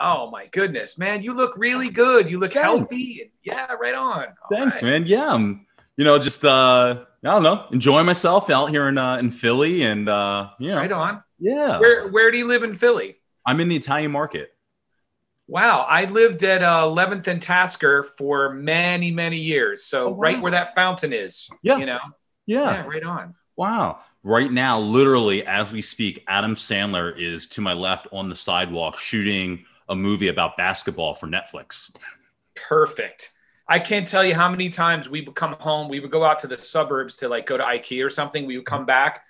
Oh my goodness, man! You look really good. You look Thanks. healthy. And yeah, right on. All Thanks, right. man. Yeah, I'm, you know, just uh, I don't know, enjoying myself out here in uh, in Philly, and uh, you know, Right on. yeah, Where Where do you live in Philly? I'm in the Italian market. Wow, I lived at uh, 11th and Tasker for many, many years. So Oh, wow. right where that fountain is. Yeah. You know. Yeah. Yeah. Right on. Wow. Right now, literally as we speak, Adam Sandler is to my left on the sidewalk shooting a movie about basketball for Netflix. Perfect. I can't tell you how many times we would come home. We would go out to the suburbs to like go to IKEA or something. We would come back.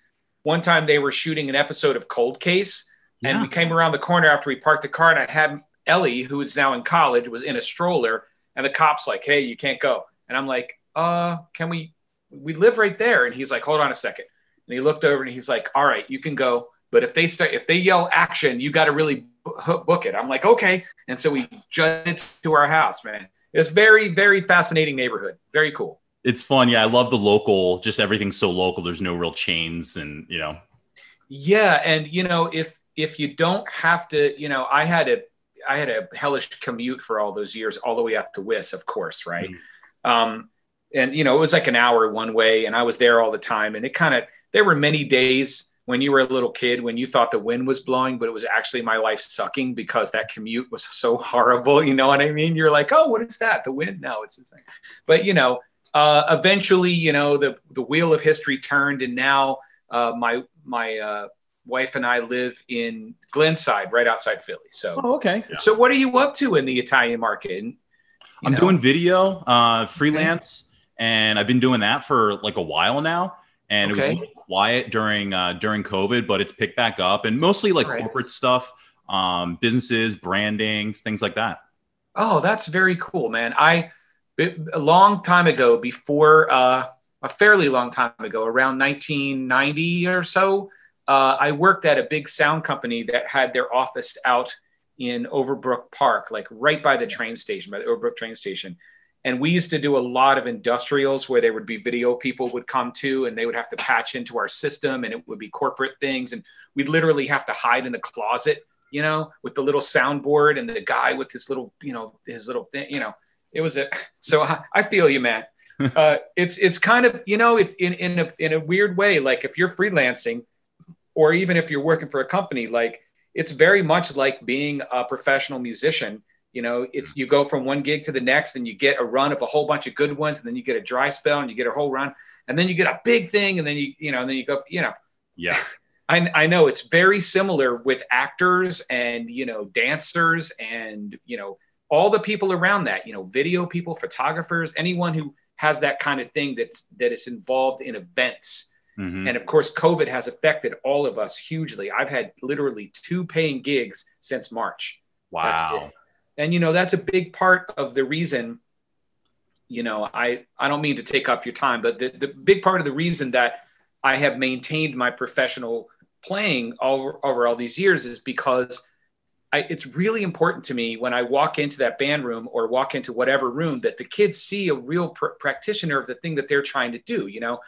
One time they were shooting an episode of Cold Case, and Yeah. we came around the corner after we parked the car, and I had Ellie, who is now in college, was in a stroller, and the cops like, "Hey, you can't go." And I'm like, "Uh, can we? We live right there." And he's like, "Hold on a second. And he looked over and he's like, "All right, you can go, but if they start, if they yell action, you got to really book it." I'm like, "Okay." And so we jutted to our house, man. It's very, very fascinating neighborhood. Very cool. It's fun. Yeah, I love the local, just everything's so local. There's no real chains and, you know, Yeah, and you know, if if you don't have to, you know, I had a I had a hellish commute for all those years, all the way up to Wiss, of course, right? Um, and you know, it was like an hour one way, and I was there all the time, and it kind of there were many days when you were a little kid when you thought the wind was blowing, but it was actually my life sucking because that commute was so horrible. You know what I mean? You're like, oh, what is that? The wind? No, it's the same. But you know, uh, eventually, you know, the the wheel of history turned, and now uh, my my uh, wife and I live in Glenside, right outside Philly. So, oh, okay. so what are you up to in the Italian market? And, I'm know, doing video, uh, freelance, and I've been doing that for like a while now. And it was a little quiet during uh, during COVID, but it's picked back up, and mostly like right. corporate stuff, um, businesses, branding, things like that. Oh, that's very cool, man. I a long time ago, before uh, a fairly long time ago, around 1990 or so, uh, I worked at a big sound company that had their office out in Overbrook Park, like right by the train station, by the Overbrook train station. And we used to do a lot of industrials where there would be video people would come to and they would have to patch into our system and it would be corporate things. And we'd literally have to hide in the closet, you know, with the little soundboard and the guy with his little, you know, his little thing, you know, it was a, so I, I feel you, man. uh, it's, it's kind of, you know, it's in, in a, in a weird way. Like if you're freelancing or even if you're working for a company, like it's very much like being a professional musician you know it's you go from one gig to the next and you get a run of a whole bunch of good ones and then you get a dry spell and you get a whole run and then you get a big thing and then you you know and then you go you know Yeah. I, I know it's very similar with actors and you know dancers and you know all the people around that you know video people photographers anyone who has that kind of thing that's that is involved in events Mhm. and of course covid has affected all of us hugely i've had literally two paying gigs since march That's wow. And you know that's a big part of the reason you know i i don't mean to take up your time but the, the big part of the reason that i have maintained my professional playing over, over all these years is because I, it's really important to me when I walk into that band room or walk into whatever room that the kids see a real pr- practitioner of the thing that they're trying to do. You know,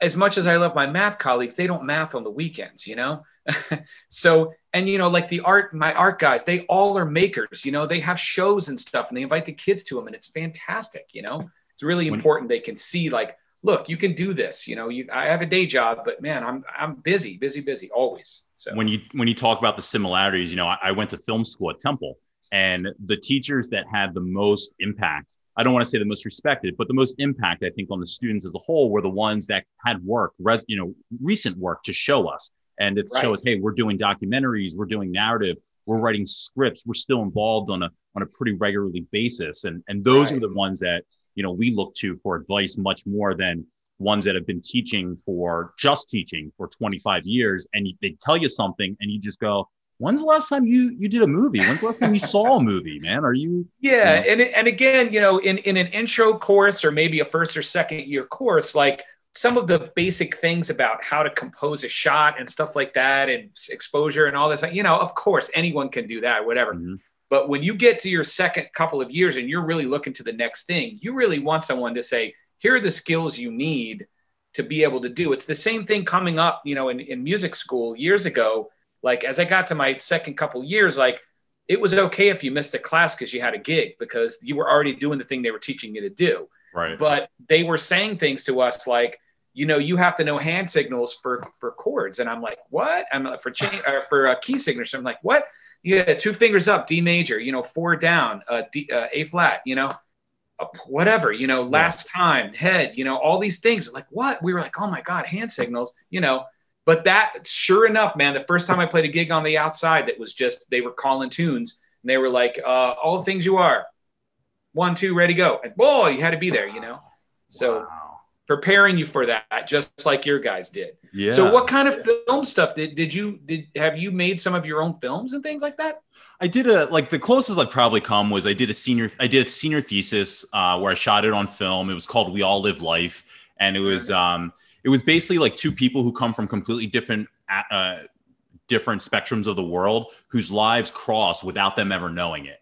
as much as I love my math colleagues, they don't math on the weekends. You know, so and you know, like the art, my art guys, they all are makers. You know, they have shows and stuff, and they invite the kids to them, and it's fantastic. You know, it's really important they can see like, look, you can do this. You know, you I have a day job, but man, I'm I'm busy, busy, busy always. So when you when you talk about the similarities, you know, I, I went to film school at Temple, and the teachers that had the most impact. I don't want to say the most respected, but the most impact, I think, on the students as a whole were the ones that had work, res, you know, recent work to show us and it Right. us, hey, we're doing documentaries, we're doing narrative, we're writing scripts, we're still involved on a on a pretty regularly basis, and and those Right. are the ones that you know we look to for advice much more than ones that have been teaching for just teaching for 25 years and they tell you something and you just go when's the last time you you did a movie when's the last time you saw a movie man are you Yeah, Yeah. and and again, you know, in in an intro course or maybe a first or second year course, like some of the basic things about how to compose a shot and stuff like that, and exposure and all this, you know, of course, anyone can do that, whatever. Mhm. But when you get to your second couple of years and you're really looking to the next thing, you really want someone to say, here are the skills you need to be able to do. It's the same thing coming up, you know, in, in music school years ago. Like as I got to my second couple years, like it was okay if you missed a class because you had a gig because you were already doing the thing they were teaching you to do. Right. But they were saying things to us like, you know, you have to know hand signals for for chords, and I'm like, what? I'm like, for chain uh, for uh, key signatures. I'm like, what? Yeah, two fingers up, D major. You know, four down, uh, D, uh, A flat. You know, uh, whatever. You know, last time, head. You know, all these things. Like what? We were like, oh my god, hand signals. You know, but that, sure enough, man, the first time I played a gig on the outside, that was just they were calling tunes, and they were like, uh, all the things you are, one, two, ready, go. And boy, you had to be there. You know, so. Wow preparing you for that, just like your guys did. Yeah. So what kind of film stuff did did you did have you made some of your own films and things like that? I did a like the closest I've probably come was I did a senior I did a senior thesis uh, where I shot it on film. It was called We All Live Life, and it was um it was basically like two people who come from completely different uh, different spectrums of the world whose lives cross without them ever knowing it.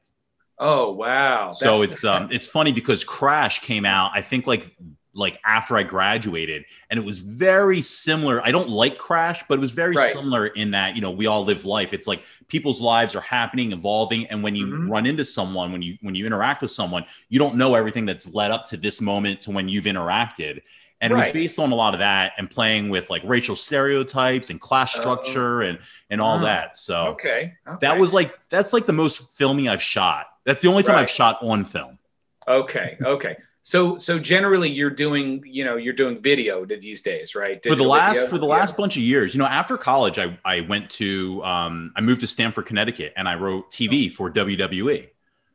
Oh wow! So That's it's um it's funny because Crash came out I think like like after I graduated. And it was very similar. I don't like Crash, but it was very right. similar in that, you know, we all live life. It's like people's lives are happening, evolving. And when you mm-hmm. run into someone, when you when you interact with someone, you don't know everything that's led up to this moment to when you've interacted. And right. it was based on a lot of that and playing with like racial stereotypes and class oh. structure uh, and and all uh, that. So okay. okay. that was like that's like the most filming I've shot. That's the only time right. I've shot on film. Okay. Okay. So so generally you're doing, you know, you're doing video these days, right? Digital for the last video? for the yeah. last bunch of years. You know, after college I I went to um I moved to Stamford, Connecticut and I wrote TV for WWE.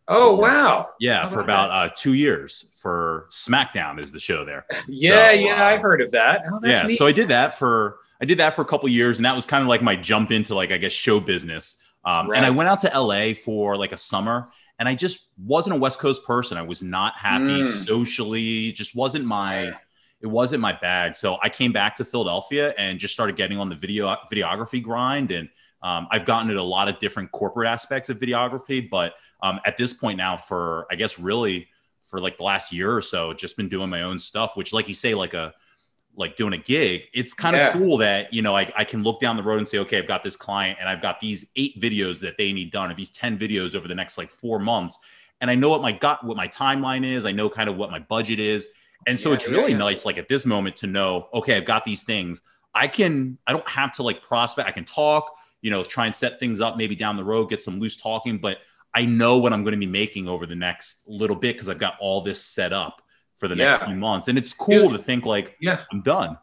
Oh wow. Yeah, for about uh, 2 years for SmackDown is the show there. yeah, so, yeah, uh, I've heard of that. Oh, yeah, neat. so I did that for I did that for a couple years and that was kind of like my jump into like I guess show business. Um, right. and I went out to LA for like a summer and I just wasn't a West Coast person. I was not happy mm. socially, just wasn't my it wasn't my bag. So I came back to Philadelphia and just started getting on the video videography grind. And um, I've gotten into a lot of different corporate aspects of videography, but um, at this point now, for I guess really for like the last year or so, just been doing my own stuff. Which, like you say, like a like doing a gig, it's kind of yeah. cool that, you know, I, I can look down the road and say, okay, I've got this client and I've got these eight videos that they need done, or these 10 videos over the next like four months. And I know what my gut, what my timeline is. I know kind of what my budget is. And so yeah, it's really yeah, nice, like at this moment to know, okay, I've got these things. I can, I don't have to like prospect. I can talk, you know, try and set things up maybe down the road, get some loose talking, but I know what I'm going to be making over the next little bit because I've got all this set up for the next yeah. few months. And it's cool dude, to think like, yeah, I'm done.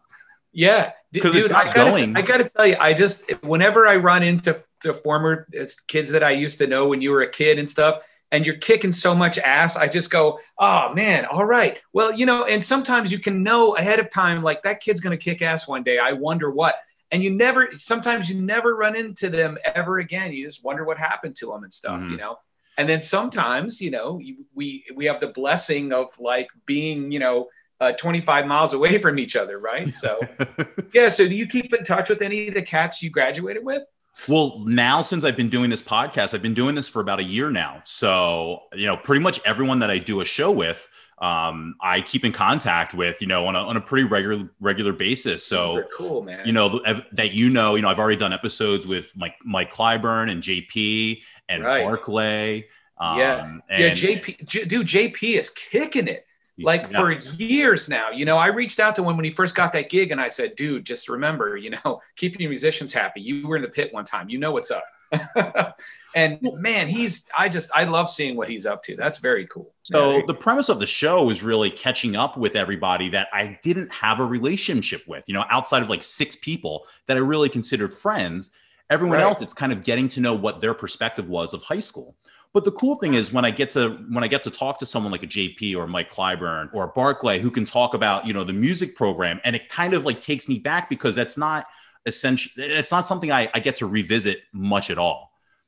Yeah, because it's not I gotta, going. I got to tell you, I just whenever I run into to former kids that I used to know when you were a kid and stuff, and you're kicking so much ass, I just go, oh man, all right. Well, you know, and sometimes you can know ahead of time, like that kid's gonna kick ass one day. I wonder what. And you never, sometimes you never run into them ever again. You just wonder what happened to them and stuff, mm-hmm. you know and then sometimes you know we we have the blessing of like being you know uh, 25 miles away from each other right? So yeah so do you keep in touch with any of the cats you graduated with? Well now since i've been doing this podcast i've been doing this for about a year now. So you know pretty much everyone that i do a show with um, I keep in contact with, you know, on a, on a pretty regular regular basis. So Super cool, man. You know that you know, you know, I've already done episodes with Mike Mike Clyburn and JP and right. Barclay. Um, yeah, and, yeah. JP, J- dude, JP is kicking it. Like yeah. for years now, you know, I reached out to him when he first got that gig, and I said, "Dude, just remember, you know, keep your musicians happy. You were in the pit one time. You know what's up." and man, he's I just I love seeing what he's up to. That's very cool. So the premise of the show is really catching up with everybody that I didn't have a relationship with, you know, outside of like six people that I really considered friends. Everyone right. else, it's kind of getting to know what their perspective was of high school. But the cool thing is when I get to when I get to talk to someone like a JP or Mike Clyburn or Barclay who can talk about, you know, the music program and it kind of like takes me back because that's not essential. It's not something I, I get to revisit much at all.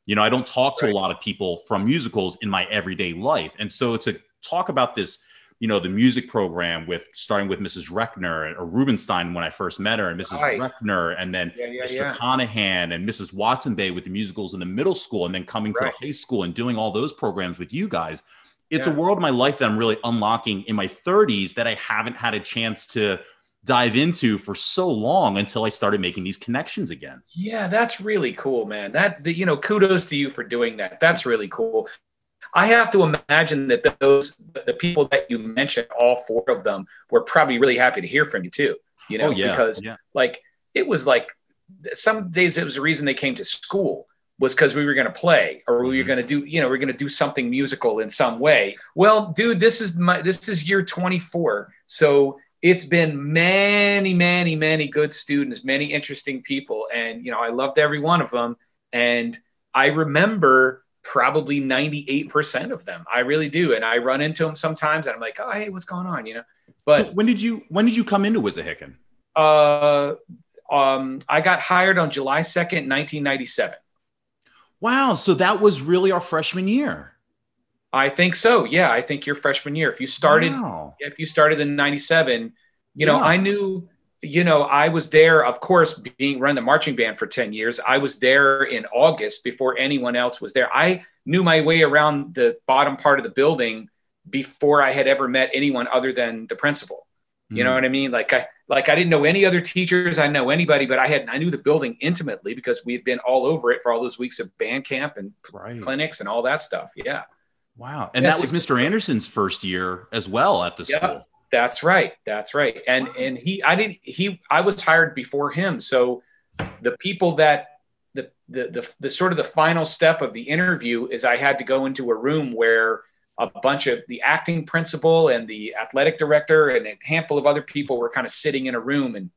You know, I don't talk to right. a lot of people from musicals in my everyday life. And so to talk about this, you know, the music program with starting with Mrs. Reckner or Rubenstein when I first met her and Mrs. Right. Reckner and then yeah, yeah, Mr. Yeah. Conahan and Mrs. Watson Bay with the musicals in the middle school and then coming right. to the high school and doing all those programs with you guys. It's a world of my life that I'm really unlocking in my 30s that I haven't had a chance to dive into for so long until I started making these connections again. Yeah, that's really cool, man. That you know, kudos to you for doing that. That's really cool. I have to imagine that those the people that you mentioned, all four of them, were probably really happy to hear from you too. You know, oh, yeah, because yeah. like it was like some days it was the reason they came to school was because we were going to play or we were mm-hmm. going to do you know we are going to do something musical in some way well dude this is my this is year 24 so it's been many many many good students many interesting people. And you know i loved every one of them. And i remember probably 98% of them. I really do. And i run into them sometimes and i'm like oh hey what's going on? You know? But so when did you when did you come into Wissahickon? uh um i got hired on july 2nd 1997 Wow. So that was really our freshman year. I think so. Yeah, I think your freshman year. If you started, wow. if you started in '97, you yeah. know, I knew, you know, I was there. Of course, being run the marching band for ten years, I was there in August before anyone else was there. I knew my way around the bottom part of the building before I had ever met anyone other than the principal. You know hmm. what I mean? Like I like I didn't know any other teachers, I didn't know anybody, but I had I knew the building intimately because we had been all over it for all those weeks of band camp and right. clinics and all that stuff. Yeah. Wow. And that was Mr. Anderson's first year as well at the yeah, school. That's right. That's right. And wow. and he I didn't he I was hired before him. So the people that the, the the the sort of the final step of the interview is I had to go into a room where a bunch of the acting principal and the athletic director and a handful of other people were kind of sitting in a room and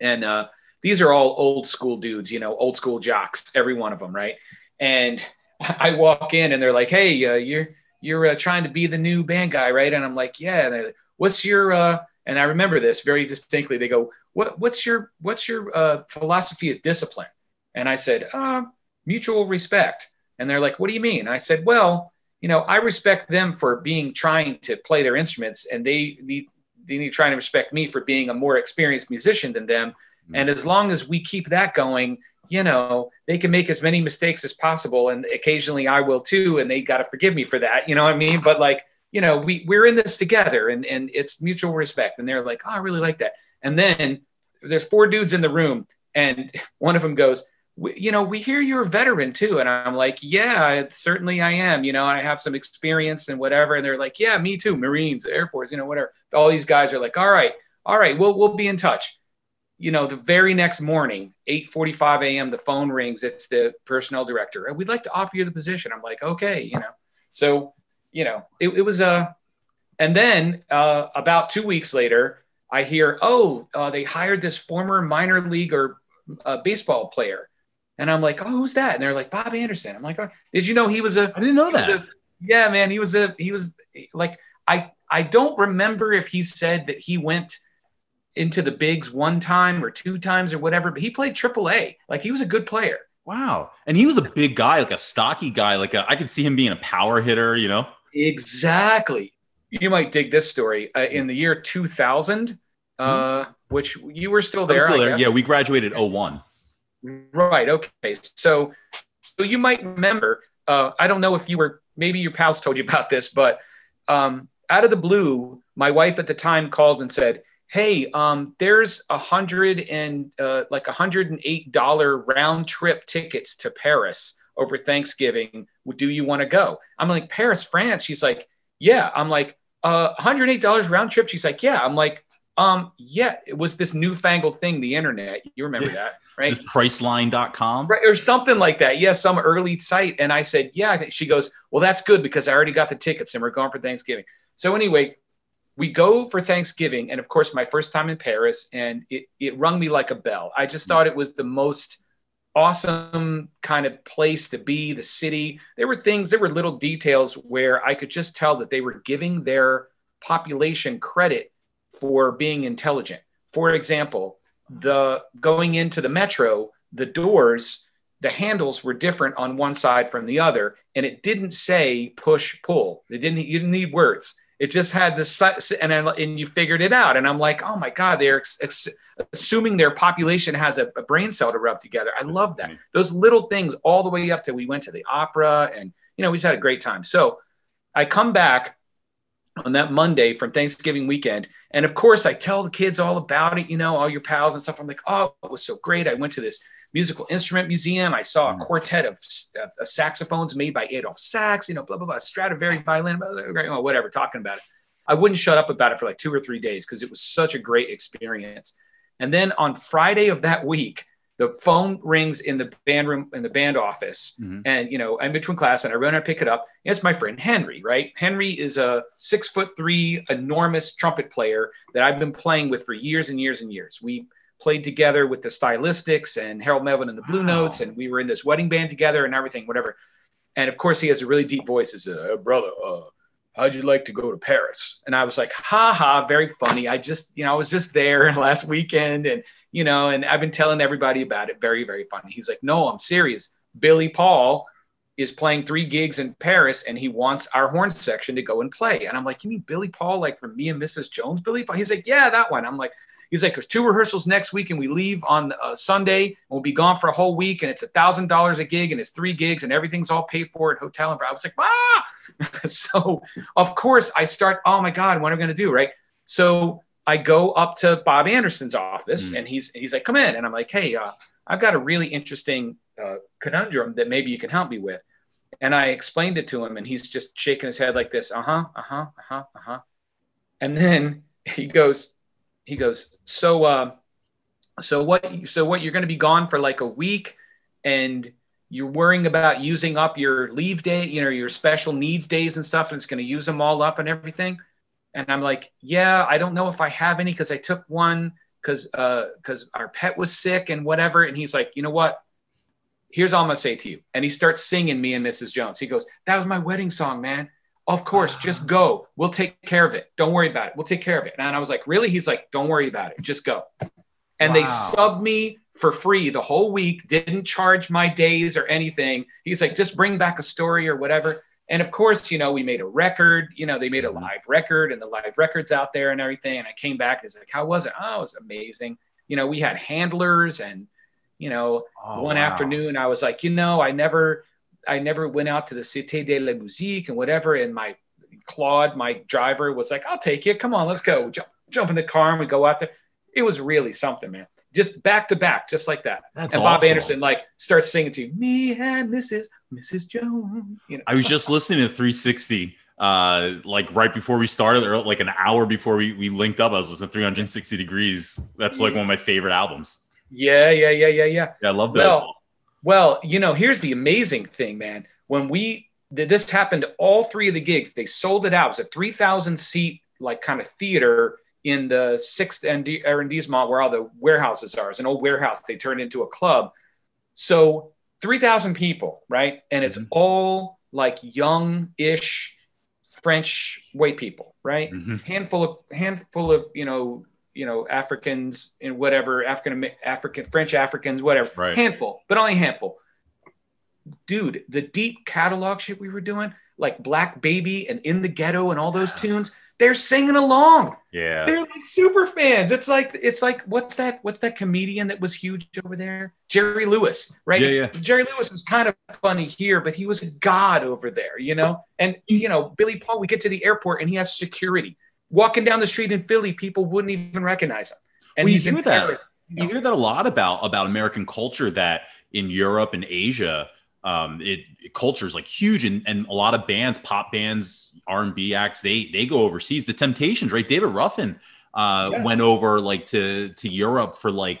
and uh, these are all old school dudes you know old school jocks every one of them right and i walk in and they're like hey uh, you're you're uh, trying to be the new band guy right? And i'm like yeah. And they're like, what's your uh and i remember this very distinctly. They go what what's your what's your uh, philosophy of discipline? And i said uh, mutual respect. And they're like what do you mean? I said well you know, I respect them for being trying to play their instruments, and they need they need to try to respect me for being a more experienced musician than them. Mm-hmm. And as long as we keep that going, you know, they can make as many mistakes as possible, and occasionally I will too, and they got to forgive me for that. You know what I mean? But like, you know, we we're in this together, and and it's mutual respect. And they're like, oh, I really like that. And then there's four dudes in the room, and one of them goes you know, we hear you're a veteran too. And I'm like, yeah, certainly I am. You know, I have some experience and whatever. And they're like, yeah, me too. Marines, Air Force, you know, whatever. All these guys are like, all right, all right, we'll, we'll be in touch. You know, the very next morning, 8:45 a.m., the phone rings. It's the personnel director. We'd like to offer you the position. I'm like, okay, you know. So, you know, it, it was a, uh, and then uh, about two weeks later, I hear, oh, uh, they hired this former minor league or uh, baseball player and I'm like, oh, who's that? And they're like, Bob Anderson. I'm like, oh, did you know he was a? I didn't know that. A, yeah, man, he was a. He was like, I I don't remember if he said that he went into the bigs one time or two times or whatever, but he played triple A. Like he was a good player. Wow, and he was a big guy, like a stocky guy. Like a, I could see him being a power hitter. You know. Exactly. You might dig this story. Uh, in the year 2000, uh, mm-hmm. which you were still there. Still there. Yeah, we graduated 01. Right. Okay. So, so you might remember. Uh, I don't know if you were. Maybe your pals told you about this, but um, out of the blue, my wife at the time called and said, "Hey, um, there's a hundred and uh, like a hundred and eight dollar round trip tickets to Paris over Thanksgiving. Do you want to go?" I'm like, "Paris, France." She's like, "Yeah." I'm like, uh, $108 round trip." She's like, "Yeah." I'm like, um, yeah, it was this newfangled thing, the internet. You remember that, right? Just priceline.com. Right, or something like that. Yeah, some early site. And I said, Yeah. She goes, Well, that's good because I already got the tickets and we're going for Thanksgiving. So anyway, we go for Thanksgiving. And of course, my first time in Paris, and it, it rung me like a bell. I just mm. thought it was the most awesome kind of place to be, the city. There were things, there were little details where I could just tell that they were giving their population credit for being intelligent. For example, the going into the metro, the doors, the handles were different on one side from the other, and it didn't say push pull. It didn't. You didn't need words. It just had this, and and you figured it out. And I'm like, oh my god, they're ex- ex- assuming their population has a, a, brain cell to rub together. I love that. Those little things, all the way up to we went to the opera, and you know we just had a great time. So I come back on that Monday from Thanksgiving weekend. And of course, I tell the kids all about it, you know, all your pals and stuff. I'm like, oh, it was so great. I went to this musical instrument museum. I saw a mm. quartet of, of, of saxophones made by Adolphe Sax, you know, blah, blah, blah, Stradivari violin, blah, blah, blah, whatever, talking about it. I wouldn't shut up about it for like two or three days because it was such a great experience. And then on Friday of that week, the phone rings in the band room in the band office mm-hmm. and you know i'm between class and i run and pick it up and it's my friend henry right henry is a six foot three enormous trumpet player that i've been playing with for years and years and years we played together with the stylistics and harold melvin and the blue wow. notes and we were in this wedding band together and everything whatever and of course he has a really deep voice as a brother uh, how'd you like to go to Paris? And I was like, ha ha, very funny. I just, you know, I was just there last weekend and, you know, and I've been telling everybody about it. Very, very funny. He's like, no, I'm serious. Billy Paul is playing three gigs in Paris and he wants our horn section to go and play. And I'm like, you mean Billy Paul, like from me and Mrs. Jones, Billy Paul? He's like, yeah, that one. I'm like, He's like, there's two rehearsals next week, and we leave on uh, Sunday. And we'll be gone for a whole week, and it's a thousand dollars a gig, and it's three gigs, and everything's all paid for at hotel. And I was like, ah. so of course I start. Oh my God, what am I going to do? Right. So I go up to Bob Anderson's office, mm. and he's he's like, come in, and I'm like, hey, uh, I've got a really interesting uh, conundrum that maybe you can help me with. And I explained it to him, and he's just shaking his head like this, uh huh, uh huh, uh huh, uh huh. And then he goes, he goes, so, uh, so what, so what, you're going to be gone for like a week and you're worrying about using up your leave day, you know, your special needs days and stuff, and it's going to use them all up and everything. And I'm like, yeah, I don't know if I have any because I took one because uh because our pet was sick and whatever. And he's like, you know what? Here's all I'm gonna say to you. And he starts singing me and Mrs. Jones. He goes, that was my wedding song, man. Of course, just go. We'll take care of it. Don't worry about it. We'll take care of it. And I was like, really? He's like, don't worry about it. Just go. And wow. they subbed me for free the whole week, didn't charge my days or anything. He's like, just bring back a story or whatever. And of course, you know, we made a record, you know, they made a mm-hmm. live record and the live records out there and everything. And I came back, it's like, how was it? Oh, it was amazing. You know, we had handlers and, you know, oh, one wow. afternoon I was like, you know, I never, I never went out to the Cité de la Musique and whatever. And my Claude, my driver, was like, "I'll take you. Come on, let's go." Jump, jump in the car and we go out there. It was really something, man. Just back to back, just like that. That's and Bob awesome. Anderson like starts singing to me and Mrs. Mrs. Jones. You know? I was just listening to 360 uh like right before we started or like an hour before we, we linked up i was listening to 360 degrees that's like one of my favorite albums yeah yeah yeah yeah yeah yeah i love that well, well, you know, here's the amazing thing, man. When we this happened, to all three of the gigs they sold it out. It was a three thousand seat like kind of theater in the sixth arrondissement where all the warehouses are. It's an old warehouse they turned into a club. So three thousand people, right? And it's mm-hmm. all like young-ish French white people, right? Mm-hmm. Handful of handful of you know you know Africans and whatever African African French Africans whatever. Right. handful but only handful. Dude the deep catalog shit we were doing like Black Baby and In the Ghetto and all those yes. tunes they're singing along. Yeah. They're like super fans. It's like it's like what's that what's that comedian that was huge over there? Jerry Lewis right? Yeah, yeah. Jerry Lewis was kind of funny here but he was a god over there you know? And you know Billy Paul we get to the airport and he has security walking down the street in Philly, people wouldn't even recognize him. And well, you hear that. Paris, you, know? you, hear that a lot about about American culture. That in Europe and Asia, um, it, it culture is like huge, and, and a lot of bands, pop bands, R and B acts, they they go overseas. The Temptations, right? David Ruffin uh, yeah. went over like to to Europe for like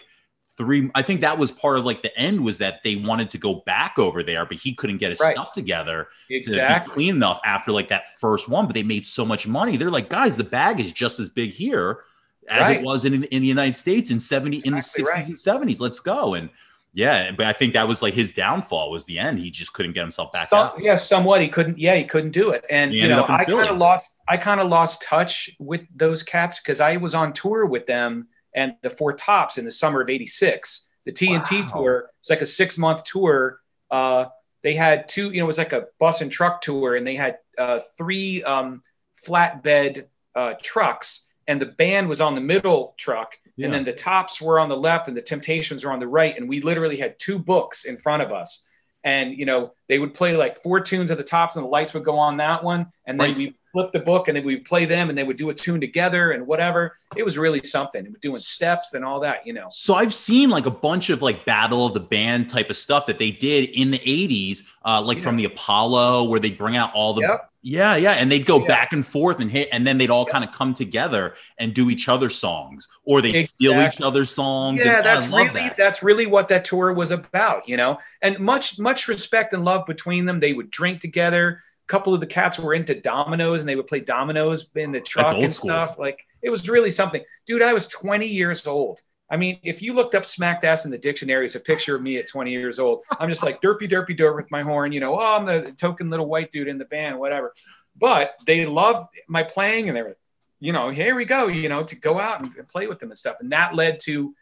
three i think that was part of like the end was that they wanted to go back over there but he couldn't get his right. stuff together exactly. to be clean enough after like that first one but they made so much money they're like guys the bag is just as big here as right. it was in, in the united states in 70 exactly in the 60s right. and 70s let's go and yeah but i think that was like his downfall was the end he just couldn't get himself back Some, yeah somewhat he couldn't yeah he couldn't do it and you know i kind of lost i kind of lost touch with those cats because i was on tour with them and the Four Tops in the summer of '86. The TNT wow. tour it's like a six month tour. Uh, they had two, you know, it was like a bus and truck tour, and they had uh, three um, flatbed uh, trucks, and the band was on the middle truck, yeah. and then the tops were on the left, and the Temptations were on the right, and we literally had two books in front of us and you know they would play like four tunes at the tops and the lights would go on that one and then right. we flip the book and then we'd play them and they would do a tune together and whatever it was really something it was doing steps and all that you know so i've seen like a bunch of like battle of the band type of stuff that they did in the 80s uh, like yeah. from the apollo where they bring out all the yep. Yeah, yeah, and they'd go yeah. back and forth and hit, and then they'd all yeah. kind of come together and do each other's songs, or they'd exactly. steal each other's songs. Yeah, and, that's really that. that's really what that tour was about, you know. And much much respect and love between them. They would drink together. A couple of the cats were into dominoes, and they would play dominoes in the truck and school. stuff. Like it was really something, dude. I was 20 years old. I mean, if you looked up smacked ass in the dictionary as a picture of me at 20 years old, I'm just like derpy, derpy, derp with my horn, you know, oh, I'm the token little white dude in the band, whatever. But they loved my playing and they were, you know, here we go, you know, to go out and play with them and stuff. And that led to,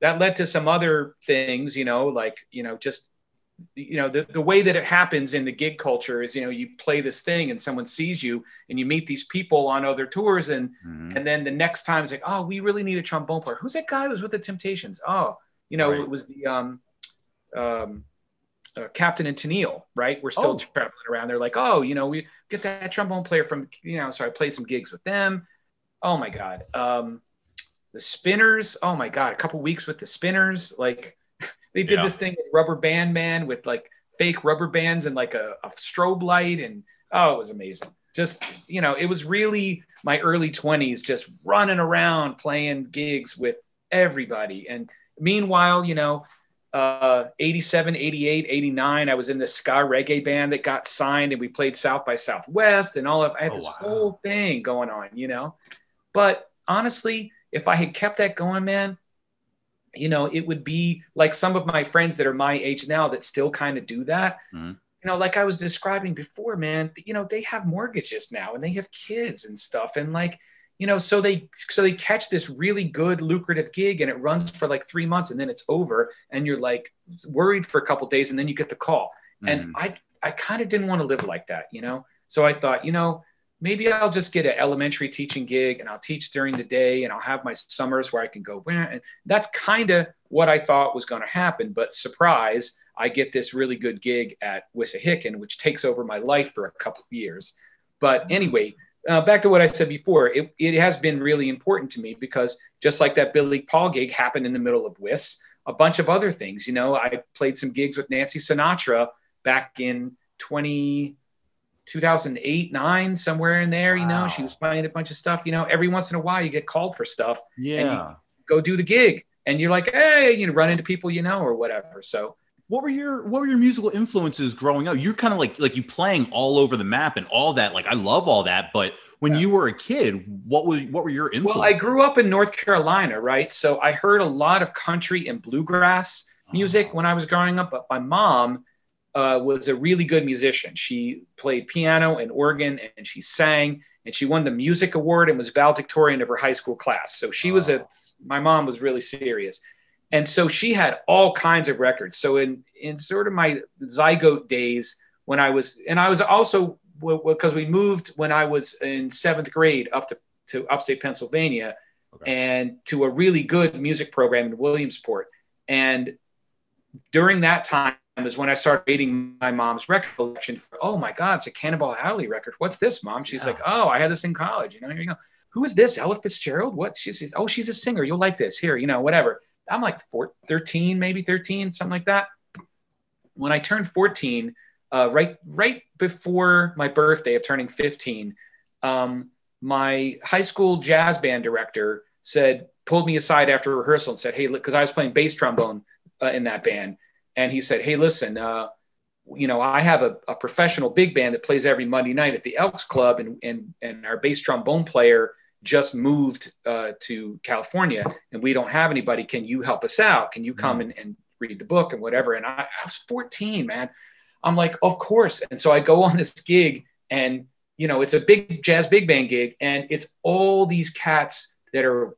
that led to some other things, you know, like, you know, just you know the, the way that it happens in the gig culture is you know you play this thing and someone sees you and you meet these people on other tours and mm-hmm. and then the next time it's like oh we really need a trombone player who's that guy who was with the temptations oh you know right. it was the um um uh, captain and Tennille, right? We're still oh. traveling around. They're like, oh, you know, we get that trombone player from, you know, so I played some gigs with them. Oh my God. Um, the spinners. Oh my God. A couple weeks with the spinners. Like, they did yeah. this thing with Rubber Band Man with like fake rubber bands and like a, a strobe light, and oh, it was amazing. Just you know, it was really my early 20s, just running around playing gigs with everybody. And meanwhile, you know, uh, 87, 88, 89, I was in this ska reggae band that got signed and we played South by Southwest and all of, I had oh, this wow. whole thing going on, you know, but honestly, if I had kept that going, man, you know, it would be like some of my friends that are my age now that still kind of do that. Mm-hmm. You know, like I was describing before, man, you know, they have mortgages now and they have kids and stuff. And like, you know, so they so they catch this really good lucrative gig and it runs for like three months and then it's over and you're like worried for a couple days and then you get the call. Mm-hmm. And I I kind of didn't want to live like that, you know. So I thought, you know, maybe I'll just get an elementary teaching gig and I'll teach during the day and I'll have my summers where I can go. And that's kind of what I thought was going to happen. But surprise, I get this really good gig at Wissahickon, which takes over my life for a couple of years. But anyway, uh, back to what I said before, it, it has been really important to me because just like that Billy Paul gig happened in the middle of Wiss, a bunch of other things. You know, I played some gigs with Nancy Sinatra back in 20, 2008, nine, somewhere in there. You know, she was playing a bunch of stuff. You know, every once in a while you get called for stuff. Yeah. go do the gig, and you're like, hey, you know, run into people you know or whatever. So. What were your what were your musical influences growing up? You're kind of like like you playing all over the map and all that. Like I love all that, but when yeah. you were a kid, what was what were your influences? Well, I grew up in North Carolina, right? So I heard a lot of country and bluegrass ah. music oh. when I was growing up. But my mom, uh, was a really good musician. She played piano and organ and she sang and she won the music award and was valedictorian of her high school class. So she was a, my mom was really serious. And so she had all kinds of records. So in, in sort of my zygote days when I was, and I was also, because we moved when I was in seventh grade up to, to upstate Pennsylvania okay. and to a really good music program in Williamsport. And during that time, is when I started reading my mom's record collection. For, oh my God, it's a Cannonball Adderley record. What's this, mom? She's yeah. like, oh, I had this in college. You know, here you go. Who is this? Ella Fitzgerald? What? She says, oh, she's a singer. You'll like this. Here, you know, whatever. I'm like four, 13, maybe 13, something like that. When I turned 14, uh, right, right before my birthday of turning 15, um, my high school jazz band director said, pulled me aside after rehearsal and said, hey, look, because I was playing bass trombone uh, in that band and he said, "Hey, listen, uh, you know, I have a, a, professional big band that plays every Monday night at the Elks Club, and and and our bass trombone player just moved uh, to California, and we don't have anybody. Can you help us out? Can you come mm-hmm. and, and read the book and whatever?" And I, I was 14, man. I'm like, "Of course." And so I go on this gig, and you know, it's a big jazz big band gig, and it's all these cats that are,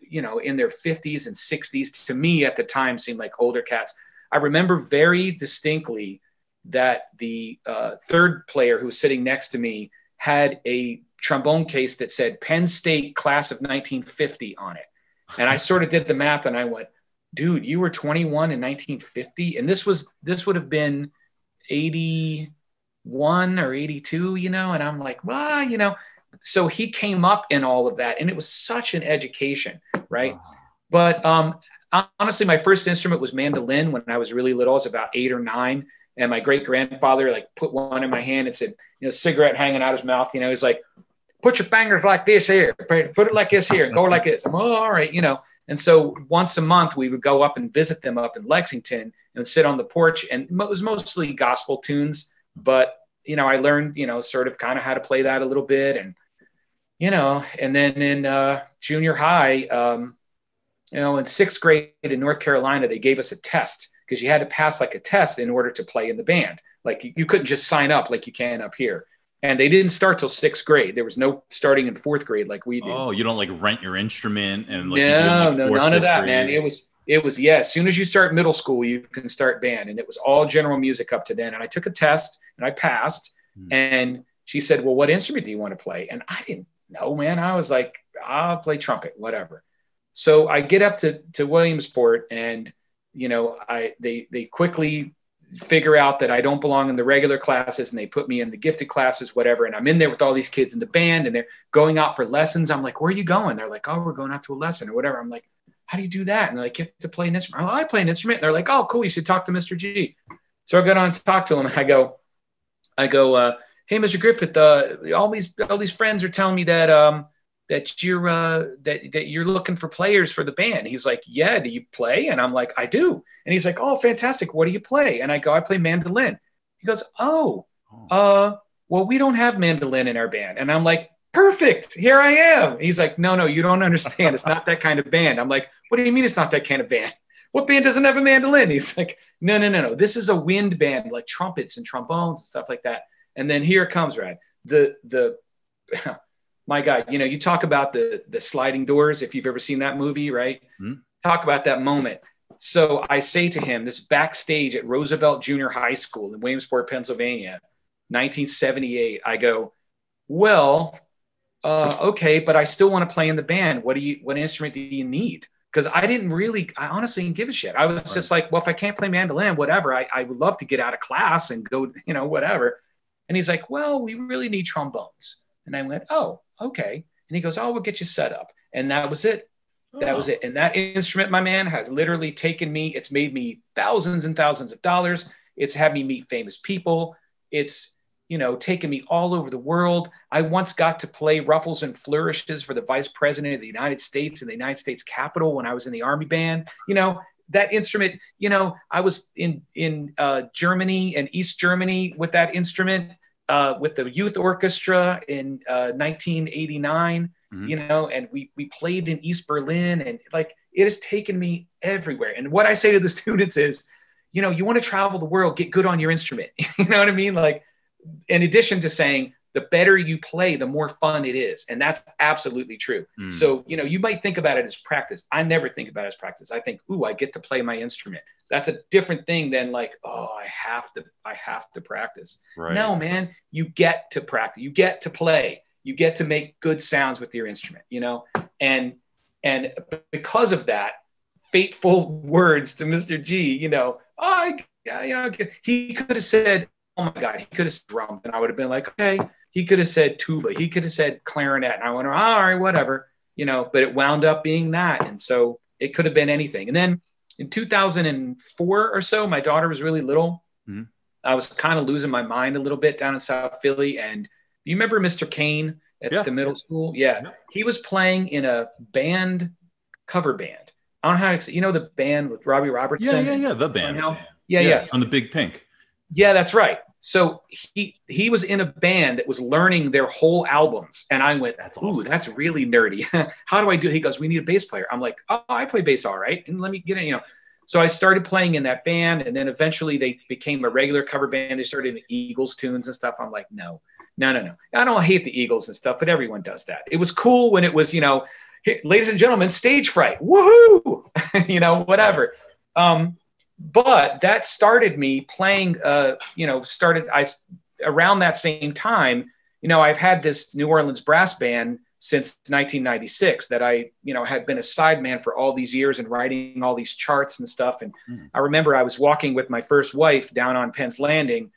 you know, in their 50s and 60s. To me, at the time, seemed like older cats I remember very distinctly that the uh, third player who was sitting next to me had a trombone case that said Penn State class of 1950 on it. And I sort of did the math and I went, dude, you were 21 in 1950. And this was, this would have been 81 or 82, you know, and I'm like, well, you know, so he came up in all of that and it was such an education, right? Wow. But um, honestly, my first instrument was mandolin when I was really little. I was about eight or nine. And my great grandfather like put one in my hand and said, you know, cigarette hanging out his mouth. You know, he's like, put your fingers like this here, put it like this here, and go like this. I'm oh, all right, you know. And so once a month we would go up and visit them up in Lexington and sit on the porch. And it was mostly gospel tunes, but you know, I learned, you know, sort of kind of how to play that a little bit. And, you know, and then in uh, junior high, um, you know, in sixth grade in North Carolina, they gave us a test because you had to pass like a test in order to play in the band. Like you, you couldn't just sign up like you can up here and they didn't start till sixth grade. There was no starting in fourth grade like we did. Oh, you don't like rent your instrument and like no, like no, none of that, grade. man. It was it was yeah. As soon as you start middle school, you can start band, and it was all general music up to then. And I took a test and I passed. Hmm. And she said, "Well, what instrument do you want to play?" And I didn't know, man. I was like, "I'll play trumpet, whatever." So I get up to to Williamsport, and you know, I they they quickly figure out that I don't belong in the regular classes and they put me in the gifted classes, whatever. And I'm in there with all these kids in the band and they're going out for lessons. I'm like, where are you going? They're like, oh, we're going out to a lesson or whatever. I'm like, how do you do that? And they're like, you have to play an instrument. Oh, I play an instrument. And they're like, oh, cool. You should talk to Mr. G. So I go on to talk to him and I go, I go, uh, hey, Mr. Griffith, uh, all these, all these friends are telling me that, um, that you're uh, that that you're looking for players for the band. He's like, yeah, do you play? And I'm like, I do. And he's like, oh, fantastic. What do you play? And I go, I play mandolin. He goes, oh, oh, uh, well, we don't have mandolin in our band. And I'm like, perfect. Here I am. He's like, no, no, you don't understand. It's not that kind of band. I'm like, what do you mean it's not that kind of band? What band doesn't have a mandolin? He's like, no, no, no, no. This is a wind band, like trumpets and trombones and stuff like that. And then here comes, Rad. The the my God, you know, you talk about the the sliding doors. If you've ever seen that movie, right? Mm-hmm. Talk about that moment. So I say to him, this backstage at Roosevelt Junior High School in Williamsport, Pennsylvania, 1978. I go, well, uh, okay, but I still want to play in the band. What do you? What instrument do you need? Because I didn't really, I honestly didn't give a shit. I was right. just like, well, if I can't play mandolin, whatever. I, I would love to get out of class and go, you know, whatever. And he's like, well, we really need trombones. And I went, oh, okay. And he goes, oh, we'll get you set up. And that was it. That oh. was it. And that instrument, my man, has literally taken me, it's made me thousands and thousands of dollars. It's had me meet famous people. It's, you know, taken me all over the world. I once got to play ruffles and flourishes for the vice president of the United States in the United States Capitol when I was in the army band. You know, that instrument, you know, I was in in uh, Germany and East Germany with that instrument uh, with the youth orchestra in uh, 1989, mm-hmm. you know, and we, we played in East Berlin and like it has taken me everywhere. And what I say to the students is, you know, you want to travel the world, get good on your instrument. you know what I mean? Like, in addition to saying, the better you play, the more fun it is. And that's absolutely true. Mm. So, you know, you might think about it as practice. I never think about it as practice. I think, ooh, I get to play my instrument. That's a different thing than like, oh, I have to, I have to practice. Right. No, man, you get to practice. You get to play. You get to make good sounds with your instrument, you know? And and because of that, fateful words to Mr. G, you know, oh, I, you know, he could have said, oh my God, he could have drummed. And I would have been like, okay, he could have said tuba. He could have said clarinet. And I went, all right, whatever, you know, but it wound up being that. And so it could have been anything. And then in 2004 or so, my daughter was really little. Mm-hmm. I was kind of losing my mind a little bit down in South Philly. And you remember Mr. Kane at yeah. the middle school? Yeah. yeah. He was playing in a band cover band. I don't know how to, you know, the band with Robbie Robertson. Yeah, yeah, yeah. The band. Yeah, yeah, yeah. On the Big Pink. Yeah, that's right. So he he was in a band that was learning their whole albums, and I went, "That's awesome. ooh, that's really nerdy. How do I do?" It? He goes, "We need a bass player." I'm like, "Oh, I play bass all right," and let me get it. You know, so I started playing in that band, and then eventually they became a regular cover band. They started in Eagles tunes and stuff. I'm like, no, no, no, no. I don't hate the Eagles and stuff, but everyone does that. It was cool when it was, you know, ladies and gentlemen, stage fright, woohoo, you know, whatever. Um, but that started me playing uh, you know started i around that same time you know i've had this new orleans brass band since 1996 that I, you know, had been a sideman for all these years and writing all these charts and stuff. And mm. I remember I was walking with my first wife down on Penn's Landing,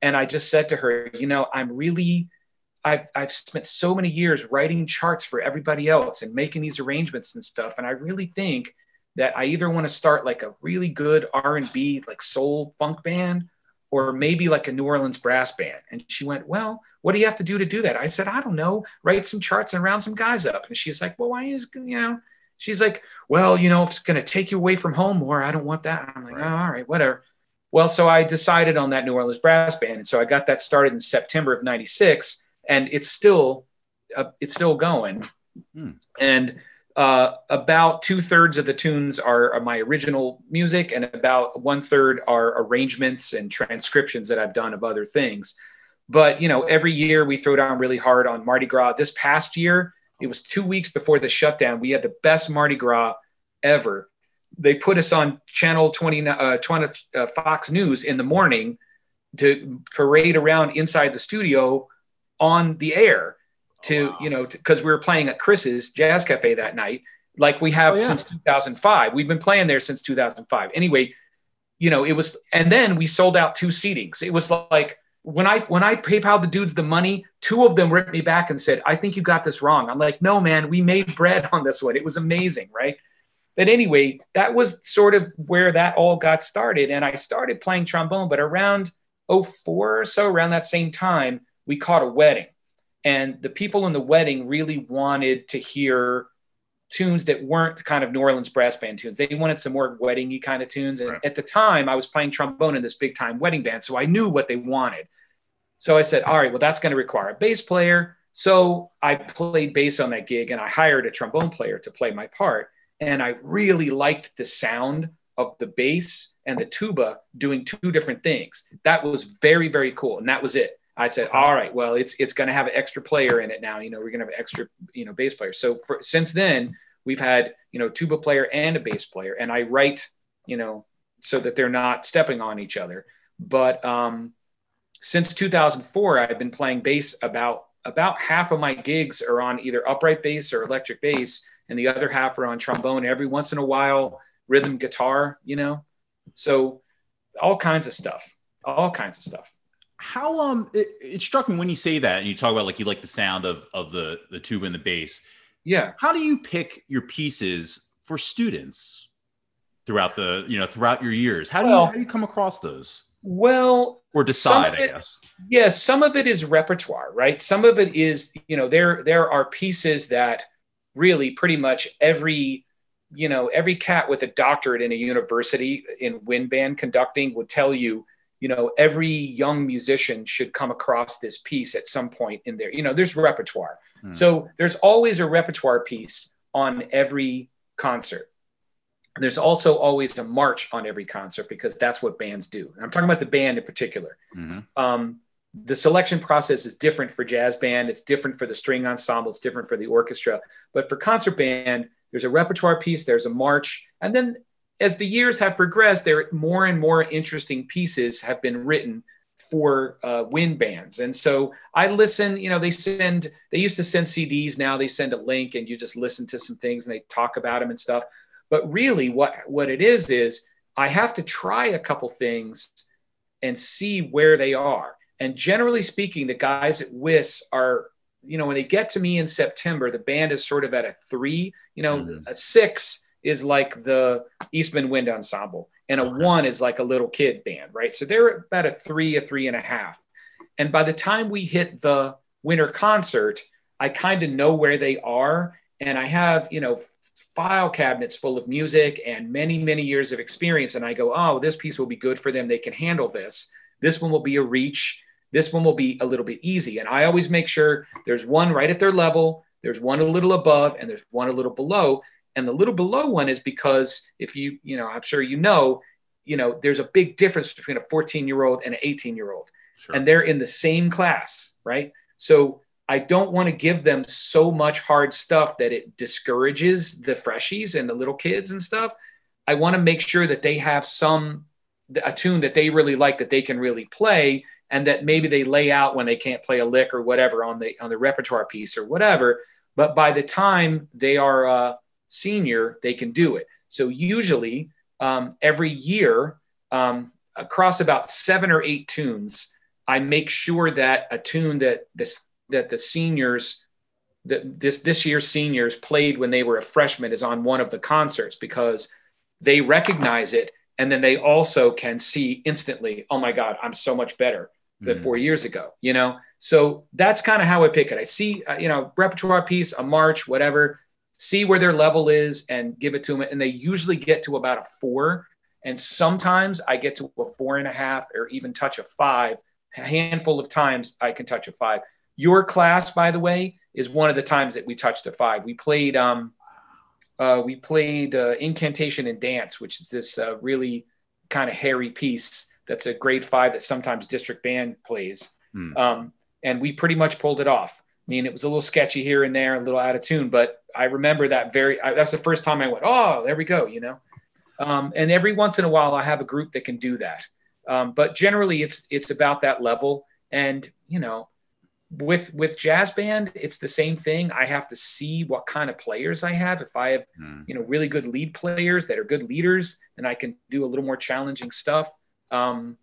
and I just said to her, you know, I'm really, I've, I've spent so many years writing charts for everybody else and making these arrangements and stuff. And I really think that I either want to start like a really good R&B, like soul funk band, or maybe like a New Orleans brass band. And she went, well, what do you have to do to do that? I said, I don't know, write some charts and round some guys up. And she's like, well, why is, you know, she's like, well, you know, if it's going to take you away from home more, I don't want that. I'm like, right. oh, all right, whatever. Well, so I decided on that New Orleans brass band. And so I got that started in September of 96 and it's still, uh, it's still going. Hmm. And uh, about two thirds of the tunes are, my original music, and about one third are arrangements and transcriptions that I've done of other things. But you know, every year we throw down really hard on Mardi Gras. This past year, it was two weeks before the shutdown. We had the best Mardi Gras ever. They put us on channel 20, uh, 20 uh, Fox News in the morning to parade around inside the studio on the air to wow. you know because we were playing at Chris's Jazz Cafe that night, like we have oh, yeah. since 2005. We've been playing there since 2005. Anyway, you know it was, and then we sold out two seatings. It was like when I when I PayPal the dudes the money, two of them ripped me back and said, "I think you got this wrong." I'm like, "No, man, we made bread on this one. It was amazing, right?" But anyway, that was sort of where that all got started, and I started playing trombone. But around 04 or so, around that same time, we caught a wedding and the people in the wedding really wanted to hear tunes that weren't kind of New Orleans brass band tunes. They wanted some more weddingy kind of tunes. And right. at the time, I was playing trombone in this big time wedding band, so I knew what they wanted. So I said, "All right, well, that's going to require a bass player." So I played bass on that gig, and I hired a trombone player to play my part. And I really liked the sound of the bass and the tuba doing two different things. That was very, very cool, and that was it. I said, all right, well, it's it's going to have an extra player in it now. You know, we're going to have an extra, you know, bass player. So for, since then, we've had you know tuba player and a bass player, and I write, you know, so that they're not stepping on each other. But um, since 2004, I've been playing bass about about half of my gigs are on either upright bass or electric bass, and the other half are on trombone. Every once in a while, rhythm guitar, you know. So all kinds of stuff, all kinds of stuff how um it, it, struck me when you say that and you talk about like you like the sound of of the the tuba and the bass. Yeah. How do you pick your pieces for students throughout the you know throughout your years? How do well, you how do you come across those? Well or decide it, i guess. Yes yeah, some of it is repertoire right? Some of it is you know there there are pieces that really pretty much every you know every cat with a doctorate in a university in wind band conducting would tell you you know every young musician should come across this piece at some point in there you know there's repertoire. Mm. so there's always a repertoire piece on every concert. There's also always a march on every concert because that's what bands do. I'm talking about the band in particular. Mm-hmm. um, the selection process is different for jazz band. It's different for the string ensemble. It's different for the orchestra. But for concert band there's a repertoire piece there's a march and then as the years have progressed, there more and more interesting pieces have been written for uh, wind bands. And so I listen, you know, they send, they used to send CDs. Now they send a link and you just listen to some things and they talk about them and stuff. But really what, what it is, is I have to try a couple things and see where they are. And generally speaking, the guys at Wiss are, you know, when they get to me in September, the band is sort of at a three, you know, mm-hmm. a six is like the Eastman Wind Ensemble, and a one is like a little kid band, right? So they're about a three, a three and a half. And by the time we hit the winter concert, I kind of know where they are. And I have, you know, file cabinets full of music and many, many years of experience. And I go, oh, this piece will be good for them. They can handle this. This one will be a reach. This one will be a little bit easy. And I always make sure there's one right at their level, there's one a little above, and there's one a little below and the little below one is because if you you know i'm sure you know you know there's a big difference between a 14 year old and an 18 year old sure. and they're in the same class right? So i don't want to give them so much hard stuff that it discourages the freshies and the little kids and stuff. I want to make sure that they have some a tune that they really like that they can really play and that maybe they lay out when they can't play a lick or whatever on the on the repertoire piece or whatever. But by the time they are a senior, they can do it. So usually um, every year, um, across about seven or eight tunes, I make sure that a tune that this that the seniors that this this year's seniors played when they were a freshman is on one of the concerts because they recognize it and then they also can see instantly oh my god i'm so much better than mm. four years ago you know so that's kind of how i pick it i see uh, you know repertoire piece a march whatever see where their level is and give it to them and they usually get to about a four and sometimes i get to a four and a half or even touch a five a handful of times i can touch a five your class by the way is one of the times that we touched a five. We played um, uh, we played uh, incantation and dance, which is this uh, really kind of hairy piece that's a grade five that sometimes district band plays. Hmm. Um, and we pretty much pulled it off. I mean, it was a little sketchy here and there, a little out of tune, but I remember that very. I, that's the first time I went, oh, there we go, you know. Um, and every once in a while, I have a group that can do that. Um, but generally, it's it's about that level. And you know, with with jazz band it's the same thing i have to see what kind of players i have if i have mm. you know really good lead players that are good leaders then i can do a little more challenging stuff um,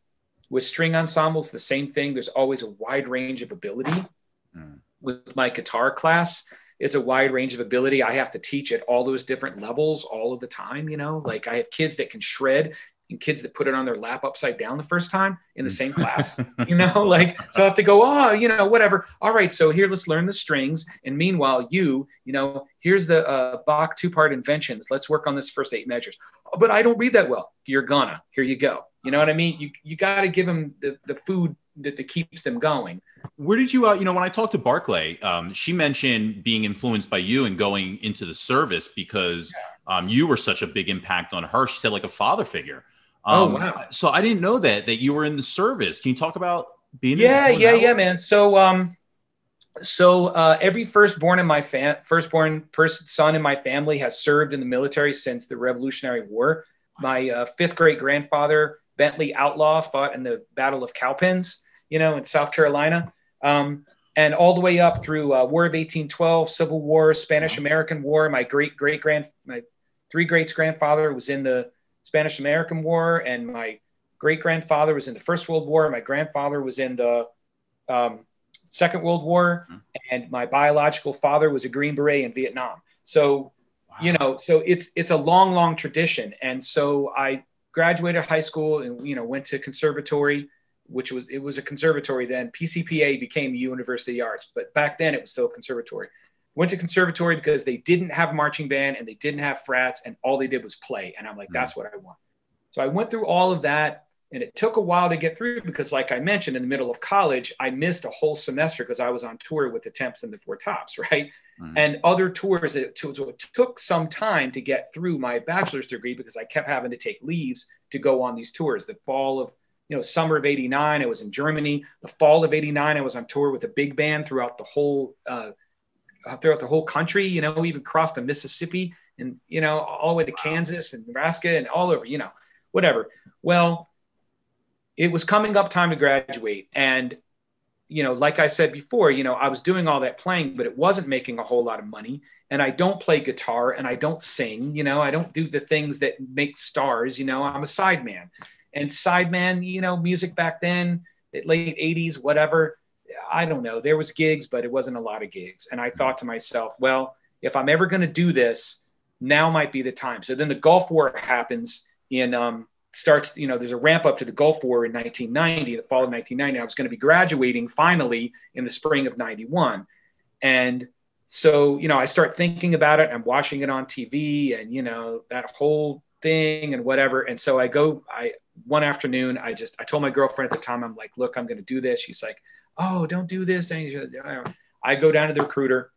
with string ensembles the same thing there's always a wide range of ability mm. With my guitar class it's a wide range of ability i have to teach at all those different levels all of the time you know like i have kids that can shred and kids that put it on their lap upside down the first time in the same class, you know, like, so I have to go, oh, you know, whatever. All right. So here, let's learn the strings. And meanwhile, you, you know, here's the uh, Bach two part inventions. Let's work on this first eight measures. Oh, but I don't read that well. You're gonna, here you go. You know what I mean? You, you got to give them the, the food that, that keeps them going. Where did you, uh, you know, when I talked to Barclay, um, she mentioned being influenced by you and going into the service because um, you were such a big impact on her. She said like a father figure. Oh, um, oh wow! So I didn't know that that you were in the service. Can you talk about being? Yeah, yeah, yeah, man. So um, so uh, every firstborn in my fam- firstborn person son in my family has served in the military since the Revolutionary War. My uh, fifth great grandfather Bentley Outlaw fought in the Battle of Cowpens, you know, in South Carolina. Um, and all the way up through uh, War of 1812, Civil War, Spanish American War. My great great grand, my three greats grandfather was in the Spanish American War, and my great grandfather was in the First World War. My grandfather was in the um, Second World War, mm-hmm. and my biological father was a Green Beret in Vietnam. So, wow. you know, so it's it's a long, long tradition. And so I graduated high school and you know went to conservatory, which was it was a conservatory then. PCPA became University of Arts, but back then it was still a conservatory. Went to conservatory because they didn't have marching band and they didn't have frats and all they did was play. And i'm like that's hmm. what i want. So i went through all of that and it took a while to get through because like i mentioned in the middle of college i missed a whole semester because i was on tour with the temps and the four tops right mm-hmm. and other tours it, so it took some time to get through my bachelor's degree because i kept having to take leaves to go on these tours the fall of you know summer of 89 i was in germany the fall of 89 i was on tour with a big band throughout the whole uh, throughout the whole country, you know, even across the Mississippi and, you know, all the way to Kansas and Nebraska and all over, you know, whatever. Well, it was coming up time to graduate. And, you know, like I said before, you know, I was doing all that playing, but it wasn't making a whole lot of money. And I don't play guitar and I don't sing, you know, I don't do the things that make stars, you know, I'm a sideman. And sideman, you know, music back then, late 80s, whatever, I don't know. There was gigs, but it wasn't a lot of gigs. And I thought to myself, well, if I'm ever going to do this, now might be the time. So then the Gulf War happens in um, starts. You know, there's a ramp up to the Gulf War in 1990, the fall of 1990. I was going to be graduating finally in the spring of '91, and so you know, I start thinking about it. I'm watching it on TV, and you know that whole thing and whatever. And so I go. I one afternoon, I just I told my girlfriend at the time, I'm like, look, I'm going to do this. She's like oh, don't do this. I go down to the recruiter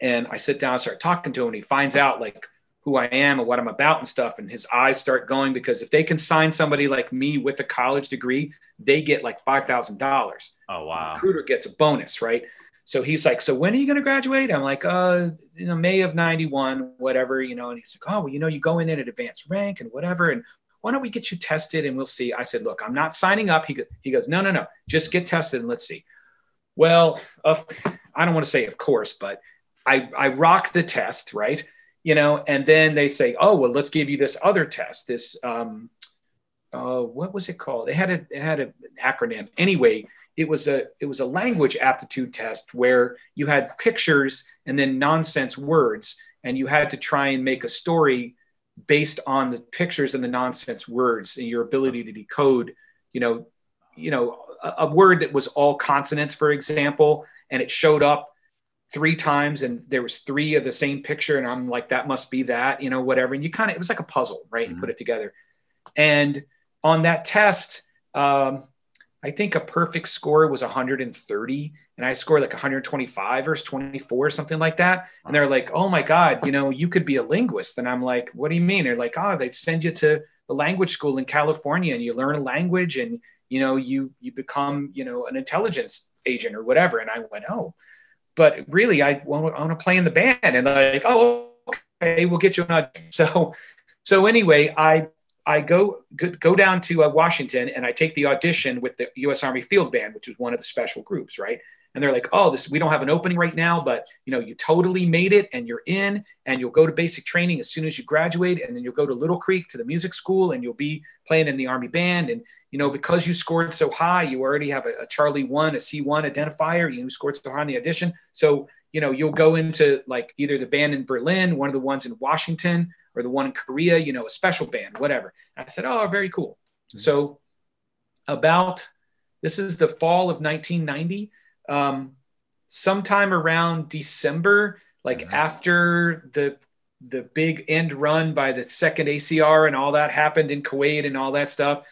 and I sit down start talking to him. And he finds out like who I am and what I'm about and stuff. And his eyes start going because if they can sign somebody like me with a college degree, they get like $5,000. Oh, wow. The recruiter gets a bonus, right? So he's like, so when are you going to graduate? I'm like, uh, you know, May of 91, whatever, you know, and he's like, oh, well, you know, you go in at an advanced rank and whatever. And why don't we get you tested and we'll see? I said, look, I'm not signing up. He, go, he goes, no, no, no, just get tested and let's see. Well, uh, I don't want to say of course, but I, I rock the test, right? You know, and then they say, oh, well, let's give you this other test, this, um, uh, what was it called? It had a, it had an acronym. Anyway, it was a, it was a language aptitude test where you had pictures and then nonsense words, and you had to try and make a story based on the pictures and the nonsense words and your ability to decode, you know, you know, a, a word that was all consonants, for example, and it showed up three times and there was three of the same picture and i'm like that must be that you know whatever. And you kind of it was like a puzzle right? Mm-hmm. and put it together. And on that test um, i think a perfect score was 130 and i scored like 125 or 24 or something like that. And they're like oh my god you know you could be a linguist. And i'm like what do you mean? They're like oh they'd send you to the language school in california and you learn a language and you know you you become you know an intelligence agent or whatever. And i went oh but really I want, to play in the band. And they're like, oh, okay, we'll get you an audition. So, so anyway, I, I go, go down to uh, Washington and I take the audition with the U.S. Army Field Band, which was one of the special groups, right? And they're like, "Oh, this we don't have an opening right now, but you know, you totally made it, and you're in, and you'll go to basic training as soon as you graduate, and then you'll go to Little Creek to the music school, and you'll be playing in the Army band, and you know, because you scored so high, you already have a, a Charlie one, a C1 identifier. You scored so high in the audition. So, you know, you'll go into like either the band in Berlin, one of the ones in Washington, or the one in Korea, you know, a special band, whatever. And I said, oh, very cool. Nice. So, about this is the fall of 1990. Um, sometime around December, like mm-hmm. after the the big end run by the second ACR and all that happened in Kuwait and all that stuff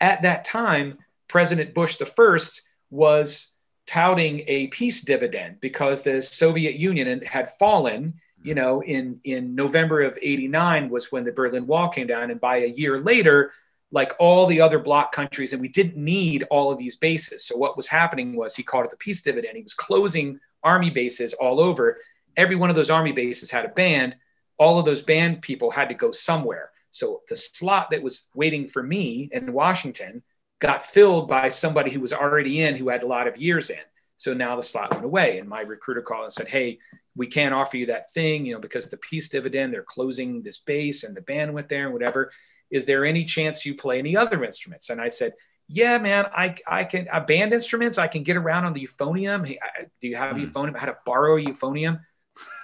at that time, President Bush the first was touting a peace dividend because the Soviet Union had fallen. You mm-hmm. know, in in November of '89 was when the Berlin Wall came down, and by a year later, like all the other bloc countries, and we didn't need all of these bases. So what was happening was he called it the peace dividend. He was closing army bases all over. Every one of those army bases had a band. All of those band people had to go somewhere. So the slot that was waiting for me in Washington got filled by somebody who was already in who had a lot of years in. So now the slot went away. And my recruiter called and said, Hey, we can't offer you that thing, you know, because the peace dividend, they're closing this base and the bandwidth there and whatever. Is there any chance you play any other instruments? And I said, yeah, man, I, I can uh, band instruments. I can get around on the euphonium. Hey, I, do you have mm. euphonium? I had to borrow a euphonium.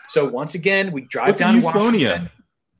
So once again, we drive What's down to Washington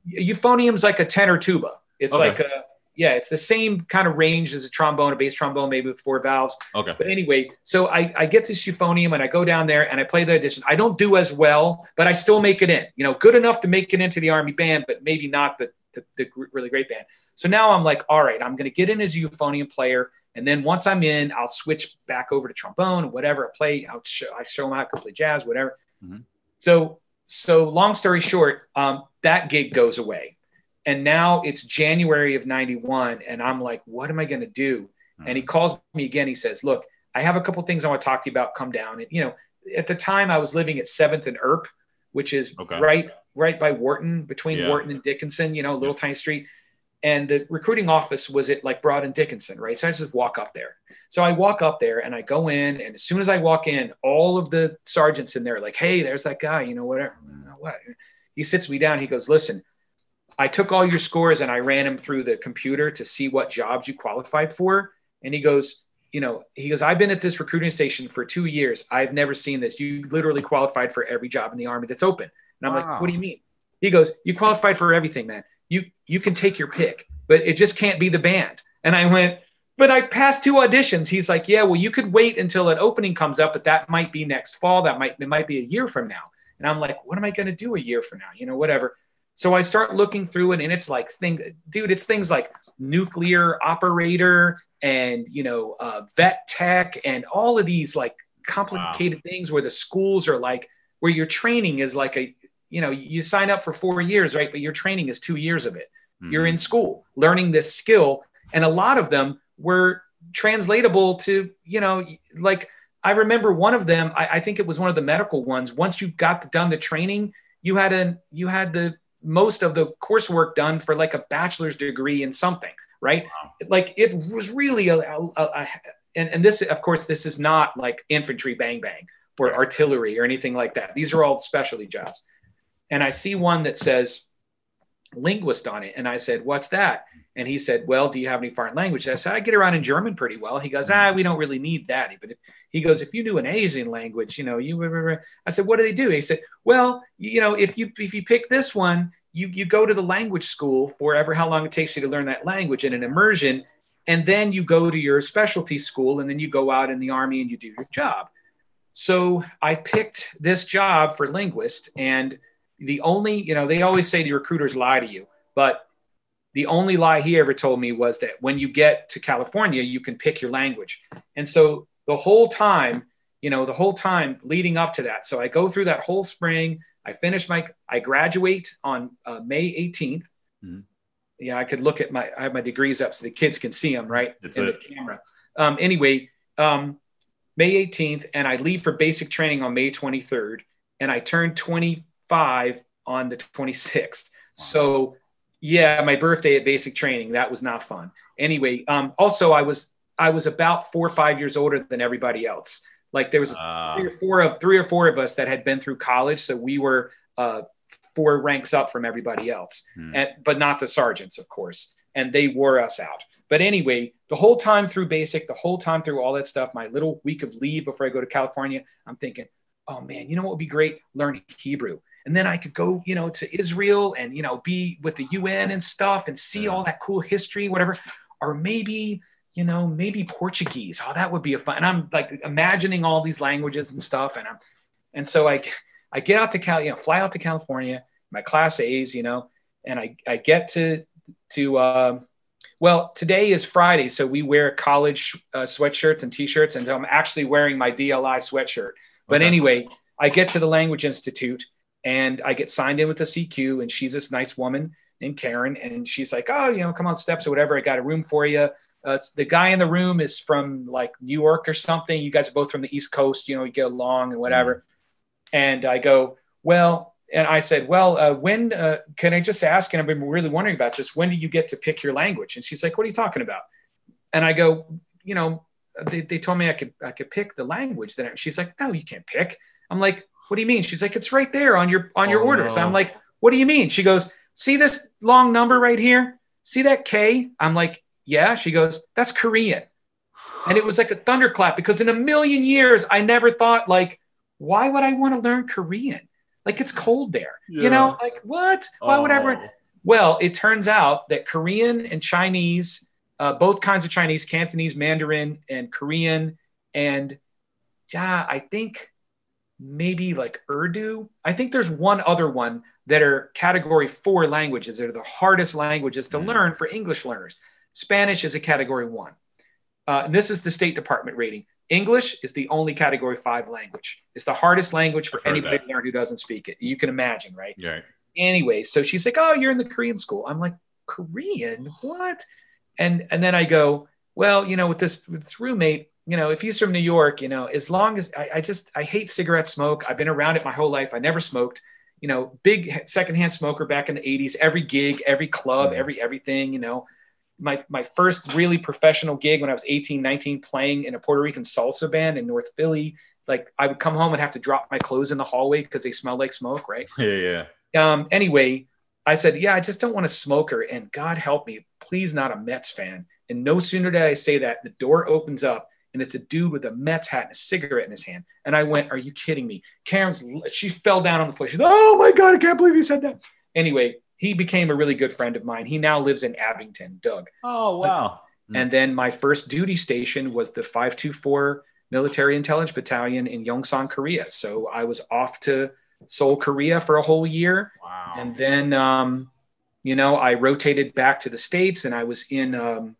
euphonium's like a tenor tuba. It's okay. like a yeah, it's the same kind of range as a trombone, a bass trombone, maybe with four valves. Okay. But anyway, so I, I get this euphonium and I go down there and I play the audition. I don't do as well, but I still make it in. You know, good enough to make it into the army band, but maybe not the, the, the really great band. So now I'm like, all right, I'm going to get in as a euphonium player. And then once I'm in, I'll switch back over to trombone, whatever I play. I'll show, I show them how to play jazz, whatever. Mm-hmm. So so long story short, um, that gig goes away. And now it's January of 91. And I'm like, what am I going to do? Mm-hmm. And he calls me again. He says, look, I have a couple things I want to talk to you about. Come down. And, you know, at the time I was living at 7th and Earp, which is okay. right right by Wharton, between yeah. Wharton and Dickinson, you know, little yeah. tiny street and the recruiting office was at like Broad and Dickinson, right? So I just walk up there. So I walk up there and I go in, and as soon as I walk in, all of the sergeants in there like, "Hey, there's that guy," you know, whatever. What? He sits me down. He goes, "Listen, I took all your scores and I ran them through the computer to see what jobs you qualified for." And he goes, "You know, he goes, I've been at this recruiting station for two years. I've never seen this. You literally qualified for every job in the army that's open." And I'm wow. like, "What do you mean?" He goes, "You qualified for everything, man." you you can take your pick, but it just can't be the band. And I went, but I passed two auditions. He's like, yeah, well, you could wait until an opening comes up, but that might be next fall. That might it might be a year from now. And I'm like, what am I going to do a year from now? You know, whatever. So I start looking through it, and it's like thing, dude. It's things like nuclear operator and you know uh, vet tech and all of these like complicated wow. things where the schools are like where your training is like a you know, you sign up for four years, right? But your training is two years of it. Mm-hmm. You're in school learning this skill. And a lot of them were translatable to, you know, like I remember one of them, I, I think it was one of the medical ones. Once you got done the training, you had a you had the most of the coursework done for like a bachelor's degree in something, right? Wow. Like it was really a, a, a, and, and this, of course, this is not like infantry bang bang, or artillery or anything like that. These are all specialty jobs. And I see one that says linguist on it. And I said, What's that? And he said, Well, do you have any foreign language? I said, I get around in German pretty well. He goes, Ah, we don't really need that. But he goes, If you knew an Asian language, you know, you I said, What do they do? He said, Well, you know, if you if you pick this one, you you go to the language school forever, how long it takes you to learn that language in an immersion, and then you go to your specialty school, and then you go out in the army and you do your job. So I picked this job for linguist, and the only, you know, they always say the recruiters lie to you, but the only lie he ever told me was that when you get to California, you can pick your language. And so the whole time, you know, the whole time leading up to that. So I go through that whole spring. I finish my, I graduate on uh, May 18th. Mm-hmm. Yeah, I could look at my, I have my degrees up so the kids can see them right That's in it. the camera. Um, anyway, um, May 18th, and I leave for basic training on May 23rd, and I turn 25 on the 26th. Wow. So, yeah, my birthday at basic training that was not fun. Anyway, um, also I was I was about four or five years older than everybody else. Like there was uh, three or four of three or four of us that had been through college, so we were uh, four ranks up from everybody else, hmm. and, but not the sergeants, of course. And they wore us out. But anyway, the whole time through basic, the whole time through all that stuff, my little week of leave before I go to California, I'm thinking, oh man, you know what would be great? Learn Hebrew. And then I could go, you know, to Israel and, you know, be with the UN and stuff and see all that cool history, whatever. Or maybe, you know, maybe Portuguese. Oh, that would be a fun. And I'm like imagining all these languages and stuff. And I'm, and so I, I get out to Cal, you know, fly out to California, my class A's, you know, and I, I get to, to, um, well, today is Friday, so we wear college uh, sweatshirts and t-shirts, and I'm actually wearing my DLI sweatshirt. But okay. anyway, I get to the Language Institute and I get signed in with the CQ, and she's this nice woman named Karen, and she's like, "Oh, you know, come on steps or whatever. I got a room for you." Uh, the guy in the room is from like New York or something. You guys are both from the East Coast. You know, you get along and whatever. And I go, "Well, and I said, well, uh, when uh, can I just ask? And I've been really wondering about this. When do you get to pick your language? And she's like, what are you talking about? And I go, you know, they, they told me I could I could pick the language. That she's like, no, you can't pick. I'm like, what do you mean? She's like, it's right there on your on your oh, orders. No. I'm like, what do you mean? She goes, see this long number right here? See that K? I'm like, yeah. She goes, that's Korean. And it was like a thunderclap because in a million years, I never thought like, why would I want to learn Korean? Like it's cold there. Yeah. You know, like what? Why oh. would everyone? Well, it turns out that Korean and Chinese, uh, both kinds of Chinese, Cantonese, Mandarin, and Korean, and yeah, I think maybe like Urdu. I think there's one other one that are category four languages that are the hardest languages to mm. learn for English learners. Spanish is a category one. Uh, and this is the State Department rating. English is the only category five language. It's the hardest language for anybody that. to learn who doesn't speak it. You can imagine, right? Yeah. Anyway, so she's like, "Oh, you're in the Korean school." I'm like, "Korean? What?" And and then I go, "Well, you know, with this with this roommate, you know, if he's from New York, you know, as long as I, I just I hate cigarette smoke. I've been around it my whole life. I never smoked. You know, big secondhand smoker back in the '80s. Every gig, every club, every everything. You know." my, my first really professional gig when I was 18, 19, playing in a Puerto Rican salsa band in North Philly. Like I would come home and have to drop my clothes in the hallway because they smelled like smoke, right? Yeah, yeah. Um, anyway, I said, yeah, I just don't want a smoker. And God help me, please not a Mets fan. And no sooner did I say that, the door opens up and it's a dude with a Mets hat and a cigarette in his hand. And I went, are you kidding me? Karen's, she fell down on the floor. She's, oh my God, I can't believe you said that. Anyway, he became a really good friend of mine. He now lives in Abington, Doug. Oh, wow. And then my first duty station was the 524 Military Intelligence Battalion in Yongsan, Korea. So I was off to Seoul, Korea for a whole year. Wow. And then, um, you know, I rotated back to the States and I was in, um,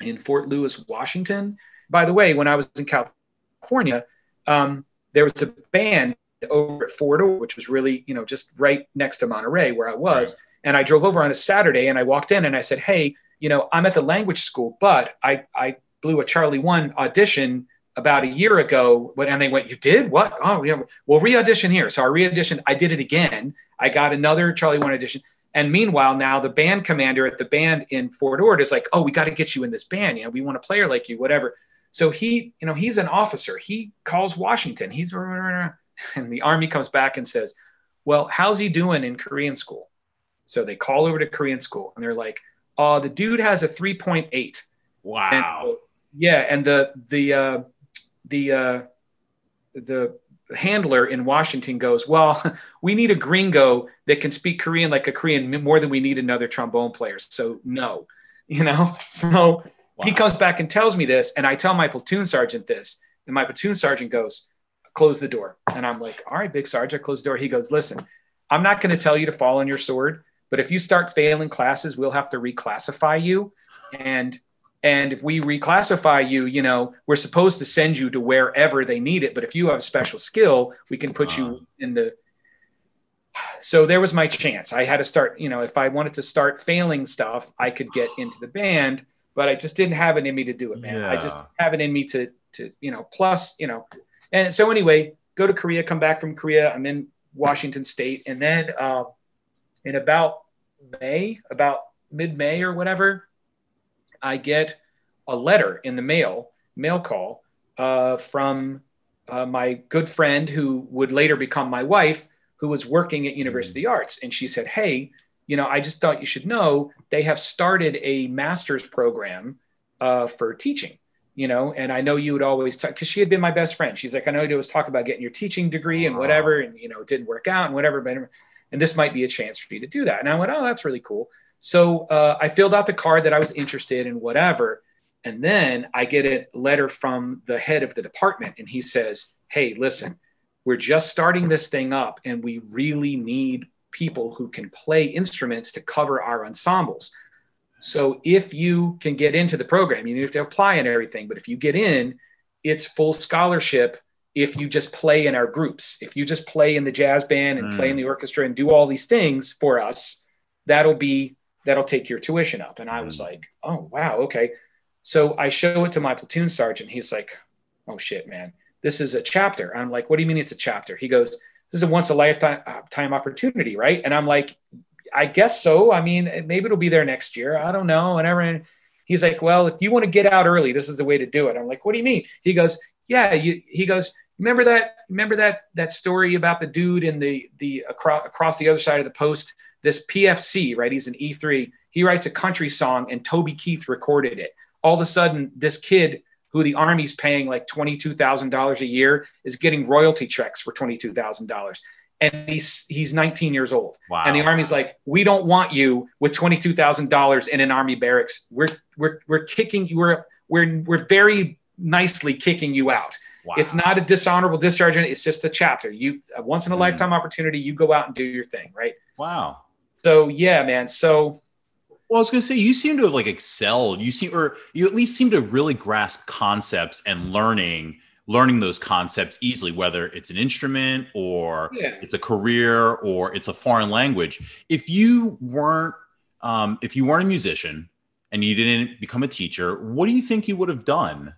in Fort Lewis, Washington. By the way, when I was in California, um, there was a band over at Fort which was really, you know, just right next to Monterey where I was. Right. And I drove over on a Saturday and I walked in and I said, Hey, you know, I'm at the language school, but I, I blew a Charlie One audition about a year ago. And they went, You did? What? Oh, yeah. Well, re audition here. So I re auditioned. I did it again. I got another Charlie One audition. And meanwhile, now the band commander at the band in Fort Ord is like, Oh, we got to get you in this band. You know, we want a player like you, whatever. So he, you know, he's an officer. He calls Washington. He's and the army comes back and says, "Well, how's he doing in Korean school?" So they call over to Korean school and they're like, "Oh, the dude has a 3.8." Wow. And, yeah, and the the uh, the uh, the handler in Washington goes, "Well, we need a gringo that can speak Korean like a Korean more than we need another trombone player." So no, you know. So Wow. He comes back and tells me this, and I tell my platoon sergeant this, and my platoon sergeant goes, "Close the door." And I'm like, "All right, big sergeant, close the door." He goes, "Listen, I'm not going to tell you to fall on your sword, but if you start failing classes, we'll have to reclassify you, and and if we reclassify you, you know, we're supposed to send you to wherever they need it, but if you have a special skill, we can put wow. you uh-huh. in the." So there was my chance. I had to start, you know, if I wanted to start failing stuff, I could get into the band but I just didn't have it in me to do it, man. Yeah. I just have it in me to to you know. Plus, you know, and so anyway, go to Korea, come back from Korea. I'm in Washington State, and then uh, in about May, about mid May or whatever, I get a letter in the mail, mail call uh, from uh, my good friend who would later become my wife, who was working at University mm. Arts, and she said, "Hey." You know, I just thought you should know they have started a master's program uh, for teaching, you know, and I know you would always talk because she had been my best friend. She's like, I know you always talk about getting your teaching degree and whatever, and, you know, it didn't work out and whatever, but, and this might be a chance for you to do that. And I went, oh, that's really cool. So uh, I filled out the card that I was interested in, whatever. And then I get a letter from the head of the department, and he says, Hey, listen, we're just starting this thing up, and we really need people who can play instruments to cover our ensembles. So if you can get into the program, you have to apply and everything, but if you get in, it's full scholarship if you just play in our groups. If you just play in the jazz band and mm. play in the orchestra and do all these things for us, that'll be that'll take your tuition up. And I was mm. like, oh wow, okay. So I show it to my platoon sergeant. He's like, oh shit, man, this is a chapter. I'm like, what do you mean it's a chapter? He goes, this is a once a lifetime uh, time opportunity, right? And I'm like, I guess so. I mean, maybe it'll be there next year. I don't know. And he's like, well, if you want to get out early, this is the way to do it. I'm like, what do you mean? He goes, yeah. You, he goes, remember that? Remember that that story about the dude in the the across across the other side of the post? This PFC, right? He's an E3. He writes a country song, and Toby Keith recorded it. All of a sudden, this kid who the Army's paying like $22,000 a year is getting royalty checks for $22,000. And he's he's 19 years old. Wow. And the Army's like, we don't want you with $22,000 in an Army barracks. We're we're we're kicking you. We're we're we're very nicely kicking you out. Wow. It's not a dishonorable discharge. It's just a chapter. You a once in a mm. lifetime opportunity. You go out and do your thing, right? Wow. So yeah, man. So well, I was going to say you seem to have like excelled. You seem, or you at least seem to really grasp concepts and learning, learning those concepts easily. Whether it's an instrument or yeah. it's a career or it's a foreign language. If you weren't, um, if you weren't a musician and you didn't become a teacher, what do you think you would have done?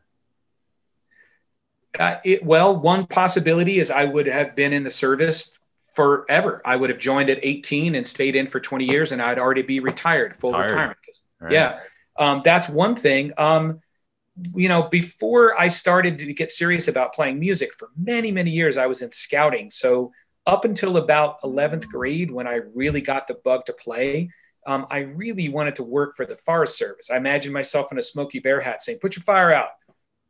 Uh, it, well, one possibility is I would have been in the service forever. I would have joined at 18 and stayed in for 20 years, and I'd already be retired, full Tired. retirement. Right. Yeah, um, that's one thing. Um, you know, before I started to get serious about playing music for many, many years, I was in scouting. So up until about 11th grade, when I really got the bug to play, um, I really wanted to work for the Forest Service. I imagined myself in a Smoky Bear hat saying, "Put your fire out."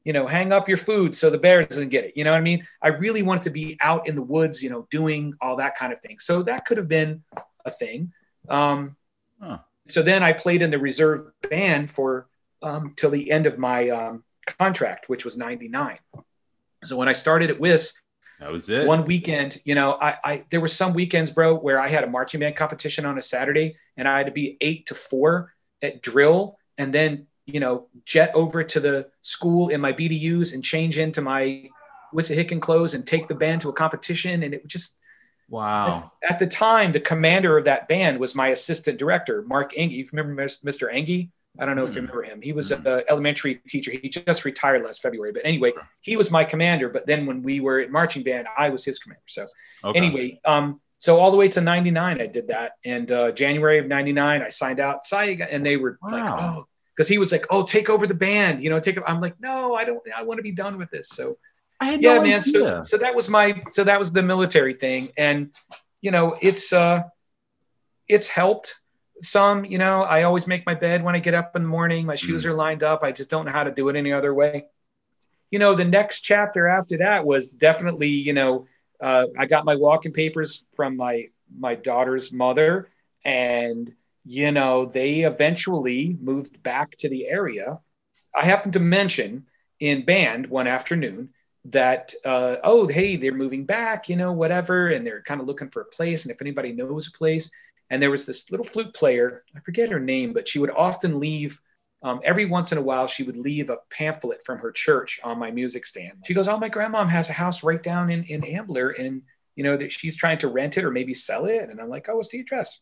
You know, hang up your food so the bear doesn't get it. You know what I mean? I really wanted to be out in the woods, you know, doing all that kind of thing. So that could have been a thing. Um, huh. So then I played in the reserve band for um, till the end of my um, contract, which was 99. So when I started at Wiss, that was it. One weekend, you know, I, I there were some weekends, bro, where I had a marching band competition on a Saturday and I had to be eight to four at drill and then you know, jet over to the school in my BDUs and change into my Wissahickon clothes and take the band to a competition. And it just, wow. At, the time, the commander of that band was my assistant director, Mark Engie. You remember Mr. Engie? I don't know mm. if you hmm. remember him. He was mm. an elementary teacher. He just retired last February. But anyway, he was my commander. But then when we were at marching band, I was his commander. So okay. anyway, um, so all the way to 99, I did that. And uh, January of 99, I signed out, and they were wow. like, oh, because he was like, "Oh, take over the band," you know, take. I'm like, no, I don't. I want to be done with this. So, I had yeah, no man. So, so that was my, so that was the military thing, and you know, it's uh, it's helped some. You know, I always make my bed when I get up in the morning. My shoes Mm. are lined up. I just don't know how to do it any other way. You know, the next chapter after that was definitely, you know, uh, I got my walking papers from my my daughter's mother, and you know, they eventually moved back to the area. I happened to mention in band one afternoon that, uh, oh, hey, they're moving back, you know, whatever, and they're kind of looking for a place, and if anybody knows a place. And there was this little flute player, I forget her name, but she would often leave. Um, every once in a while, she would leave a pamphlet from her church on my music stand. She goes, "Oh, my grandmom has a house right down in in Ambler, and you know that she's trying to rent it or maybe sell it." And I'm like, "Oh, what's the address?"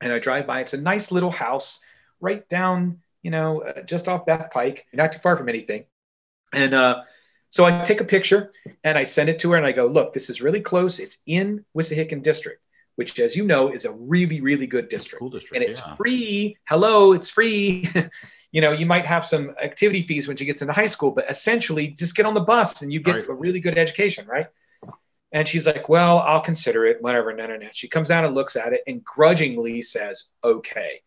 And I drive by. It's a nice little house right down, you know, uh, just off Bath Pike, not too far from anything. And uh, so I take a picture and I send it to her and I go, look, this is really close. It's in Wissahickon District, which, as you know, is a really, really good district. Cool district. And it's yeah. free. Hello, it's free. you know, you might have some activity fees when she gets into high school, but essentially just get on the bus and you get Right. a really good education, right? And she's like, well, I'll consider it, whatever. No, no, no. She comes down and looks at it and grudgingly says, okay.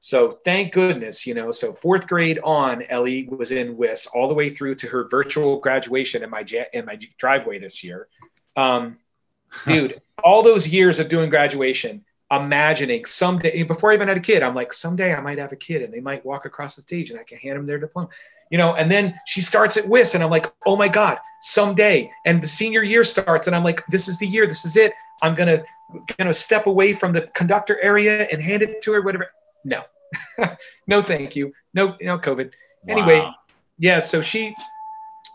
So thank goodness, you know. So fourth grade on, Ellie was in Wiss all the way through to her virtual graduation in my in my driveway this year. Um, dude, all those years of doing graduation, imagining someday before I even had a kid, I'm like, someday I might have a kid and they might walk across the stage and I can hand them their diploma. You know, and then she starts at Wiss and I'm like, oh my God, someday. And the senior year starts and I'm like, this is the year, this is it. I'm gonna gonna step away from the conductor area and hand it to her, whatever. No. no, thank you. No, no COVID. Anyway, yeah, so she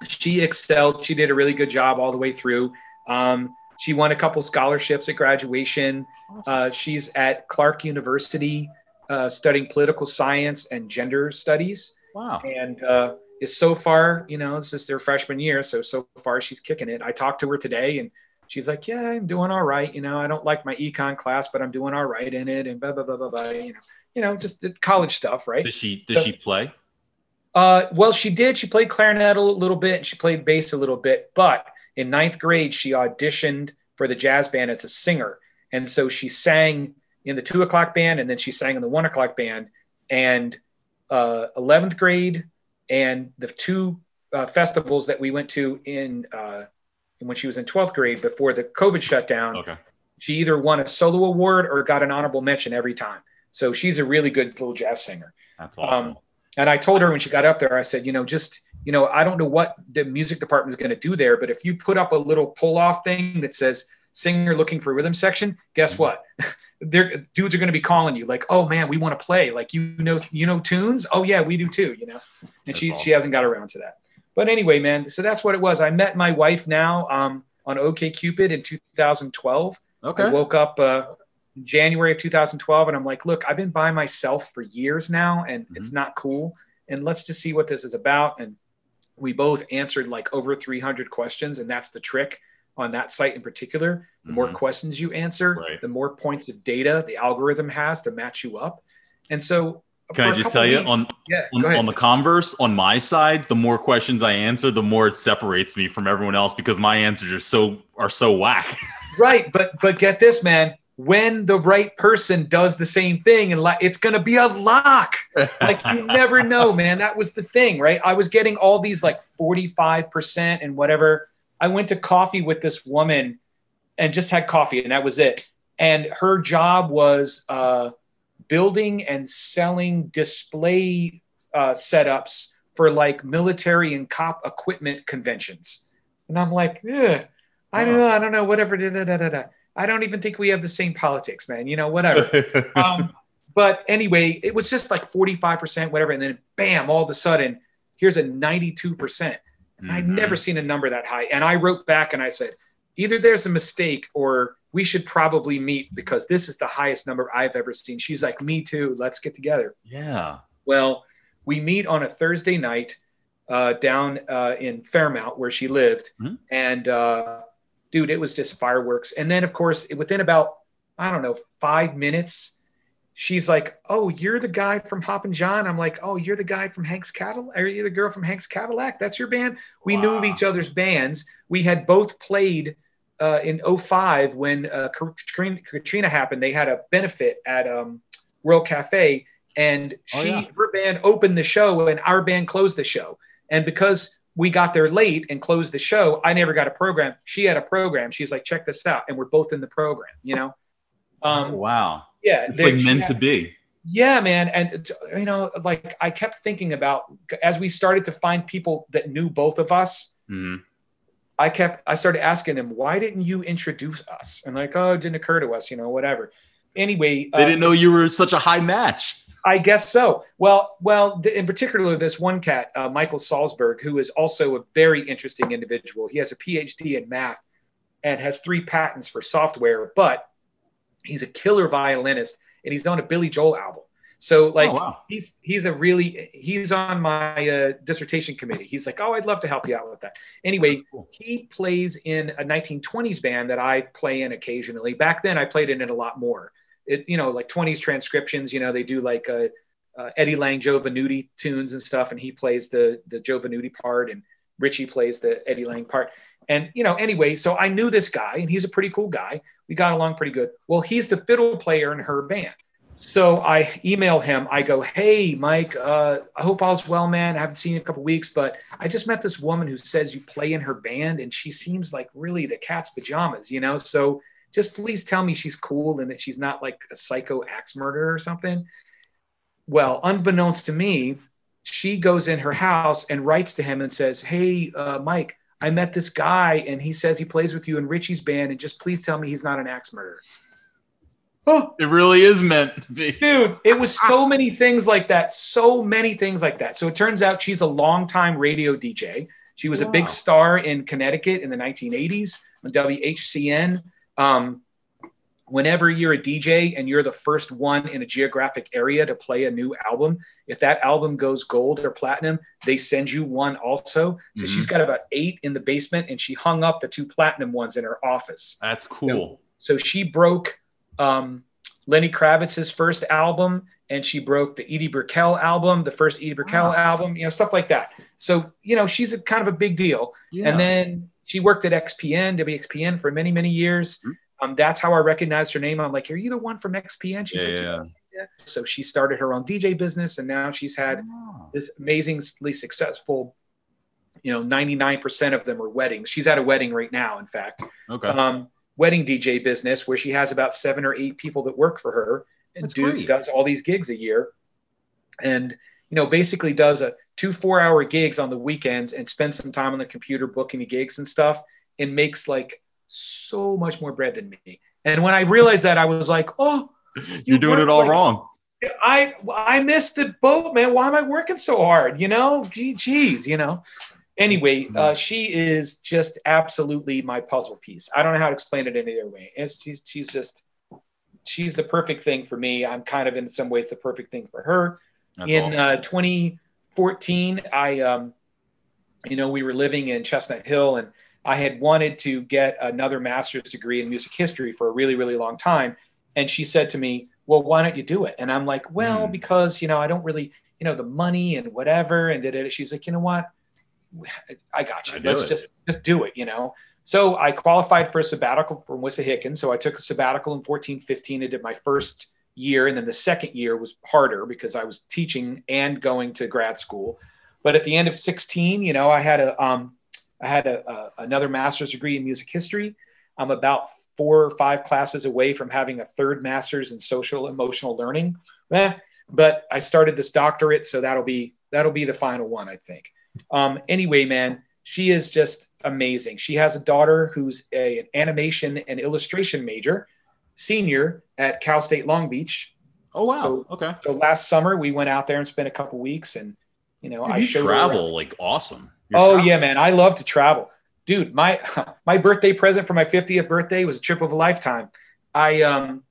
she excelled. She did a really good job all the way through. Um, she won a couple scholarships at graduation. Uh, she's at Clark University uh, studying political science and gender studies, wow. and uh, is so far, you know, this is their freshman year, so so far she's kicking it. I talked to her today, and she's like, "Yeah, I'm doing all right. You know, I don't like my econ class, but I'm doing all right in it." And blah blah blah blah blah. You know, you know, just the college stuff, right? Does she does So- she play? Uh, well, she did. She played clarinet a little bit. And she played bass a little bit. But in ninth grade, she auditioned for the jazz band as a singer, and so she sang in the two o'clock band, and then she sang in the one o'clock band. And uh, eleventh grade, and the two uh, festivals that we went to in uh, when she was in twelfth grade before the COVID shutdown, Okay. she either won a solo award or got an honorable mention every time. So she's a really good little jazz singer. That's awesome. Um, and I told her when she got up there, I said, you know, just, you know, I don't know what the music department is going to do there, but if you put up a little pull off thing that says singer looking for rhythm section, guess Mhm. what? They're, dudes are going to be calling you like, oh man, we want to play. Like, you know, you know, tunes. Oh yeah, we do too, you know? And That's she, awesome. she hasn't got around to that. But anyway, man, so that's what it was. I met my wife now um, on OkCupid in 2012. okay. I woke up uh, in January of 2012 and I'm like, look, I've been by myself for years now and it's not cool. And let's just see what this is about. And we both answered like over 300 questions. And that's the trick on that site in particular. The more Mhm. questions you answer, Right. the more points of data the algorithm has to match you up. And so, Can I just tell you weeks- on yeah, on, on the converse, on my side, the more questions I answer, the more it separates me from everyone else because my answers are so are so whack. right but but get this man when the right person does the same thing and like it's gonna be a lock like you never know man that was the thing right i was getting all these like 45% and whatever i went to coffee with this woman and just had coffee and that was it and her job was uh, building and selling display uh, setups for like military and cop equipment conventions and i'm like i don't know i don't know whatever da, da, da, i don't even think we have the same politics man you know whatever um, but anyway, it was just like 45%, whatever. And then bam, all of a sudden, here's a 92%. And I'd Mhm. never seen a number that high. And I wrote back and I said, either there's a mistake or we should probably meet because this is the highest number I've ever seen. She's like, me too. Let's get together. Yeah. Well, we meet on a Thursday night uh, down uh, in Fairmount where she lived. Mhm. And uh, dude, it was just fireworks. And then, of course, within about, I don't know, five minutes, she's like, "Oh, you're the guy from Hoppin' John." I'm like, "Oh, you're the guy from Hank's Cadillac. Are you the girl from Hank's Cadillac? That's your band." We wow. knew of each other's bands. We had both played uh, in 05 when uh, Katrina happened. They had a benefit at um, World Cafe, and oh, she oh, yeah. her band opened the show, and our band closed the show. And because we got there late and closed the show, I never got a program. She had a program. She's like, "Check this out," and we're both in the program. You know. Um, oh, wow yeah it's like meant to be yeah man and you know like i kept thinking about as we started to find people that knew both of us mm-hmm. i kept i started asking them why didn't you introduce us and like oh it didn't occur to us you know whatever anyway they um, didn't know you were such a high match I guess so. Well, well, in particular, this one cat, uh, Michael Salzberg, who is also a very interesting individual. He has a PhD in math and has three patents for software, but He's a killer violinist, and he's on a Billy Joel album. So like oh, wow. he's he's a really he's on my uh, dissertation committee. He's like, oh, I'd love to help you out with that. Anyway, cool. he plays in a 1920s band that I play in occasionally. Back then, I played in it a lot more. It you know like 20s transcriptions. You know they do like a, uh, uh, Eddie Lang, Joe Venuti tunes and stuff, and he plays the the Joe Venuti part, and Richie plays the Eddie Lang part. And you know anyway, so I knew this guy, and he's a pretty cool guy we got along pretty good. Well, he's the fiddle player in her band. So I email him. I go, "Hey, Mike, uh, I hope all's well, man. I haven't seen you in a couple weeks, but I just met this woman who says you play in her band, and she seems like really the cat's pajamas, you know. So just please tell me she's cool and that she's not like a psycho axe murderer or something." Well, unbeknownst to me, she goes in her house and writes to him and says, "Hey, uh, Mike, I met this guy and he says he plays with you in Richie's band and just please tell me he's not an axe murderer. Oh, it really is meant to be. Dude, it was so many things like that. So many things like that. So it turns out she's a longtime radio DJ. She was wow. a big star in Connecticut in the 1980s on WHCN. Um, whenever you're a DJ and you're the first one in a geographic area to play a new album, if that album goes gold or platinum, they send you one also. So mm-hmm. she's got about eight in the basement and she hung up the two platinum ones in her office. That's cool. So, so she broke um, Lenny Kravitz's first album and she broke the Edie Brickell album, the first Edie Brickell wow. album, you know, stuff like that. So, you know, she's a kind of a big deal. Yeah. And then she worked at XPN, WXPN for many, many years. Mm-hmm um, that's how I recognized her name. I'm like, are you the one from XPN? She yeah, said, yeah. yeah. So she started her own DJ business, and now she's had oh. this amazingly successful. You know, 99% of them are weddings. She's at a wedding right now, in fact. Okay. Um, wedding DJ business where she has about seven or eight people that work for her and do, does all these gigs a year. And, you know, basically does a two four hour gigs on the weekends and spends some time on the computer booking the gigs and stuff and makes like so much more bread than me. And when I realized that, I was like, oh, you are doing it all like, wrong. I I missed the boat, man. Why am I working so hard? You know, gee, geez, you know. Anyway, mm-hmm. uh, she is just absolutely my puzzle piece. I don't know how to explain it any other way. It's, she's she's just she's the perfect thing for me. I'm kind of in some ways the perfect thing for her. That's in uh, 2014, I um, you know, we were living in Chestnut Hill and I had wanted to get another master's degree in music history for a really, really long time. And she said to me, Well, why don't you do it? And I'm like, Well, mm. because, you know, I don't really, you know, the money and whatever. And. She's like, You know what? I got you. I Let's just just do it, you know. So I qualified for a sabbatical from Wissahickon. So I took a sabbatical in 14, 15 and did my first year. And then the second year was harder because I was teaching and going to grad school. But at the end of 16, you know, I had a um, I had a, a, another master's degree in music history. I'm about four or five classes away from having a third master's in social emotional learning. Eh, but I started this doctorate, so that'll be that'll be the final one, I think. Um, anyway, man, she is just amazing. She has a daughter who's a, an animation and illustration major, senior at Cal State Long Beach. Oh wow! So, okay. So last summer we went out there and spent a couple weeks, and you know, I showed travel like awesome. Oh traveling. yeah, man, I love to travel, dude. My my birthday present for my 50th birthday was a trip of a lifetime. I um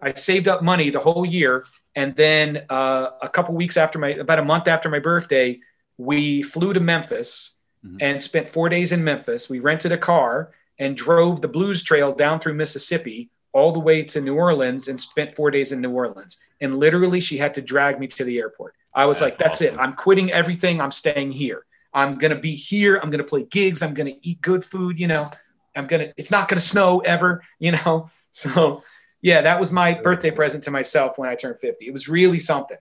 I saved up money the whole year, and then uh, a couple weeks after my about a month after my birthday, we flew to Memphis mm-hmm. and spent four days in Memphis. We rented a car and drove the Blues Trail down through Mississippi all the way to New Orleans and spent four days in New Orleans. And literally, she had to drag me to the airport. I was that's like, that's awesome. it. I'm quitting everything. I'm staying here. I'm going to be here. I'm going to play gigs. I'm going to eat good food. You know, I'm going to, it's not going to snow ever, you know? So, yeah, that was my birthday present to myself when I turned 50. It was really something.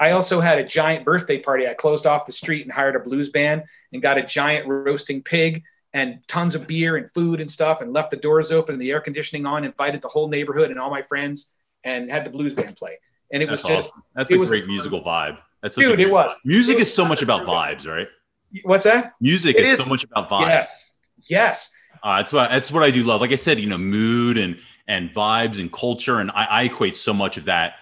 I also had a giant birthday party. I closed off the street and hired a blues band and got a giant roasting pig and tons of beer and food and stuff and left the doors open and the air conditioning on, invited the whole neighborhood and all my friends and had the blues band play. And it That's was just, awesome. that's a great musical vibe. That's dude, it was. Music it was is so much about vibes, right? What's that? Music is, is, so much about vibes. Yes. Yes. Uh, that's what that's what I do love. Like I said, you know, mood and and vibes and culture, and I, I equate so much of that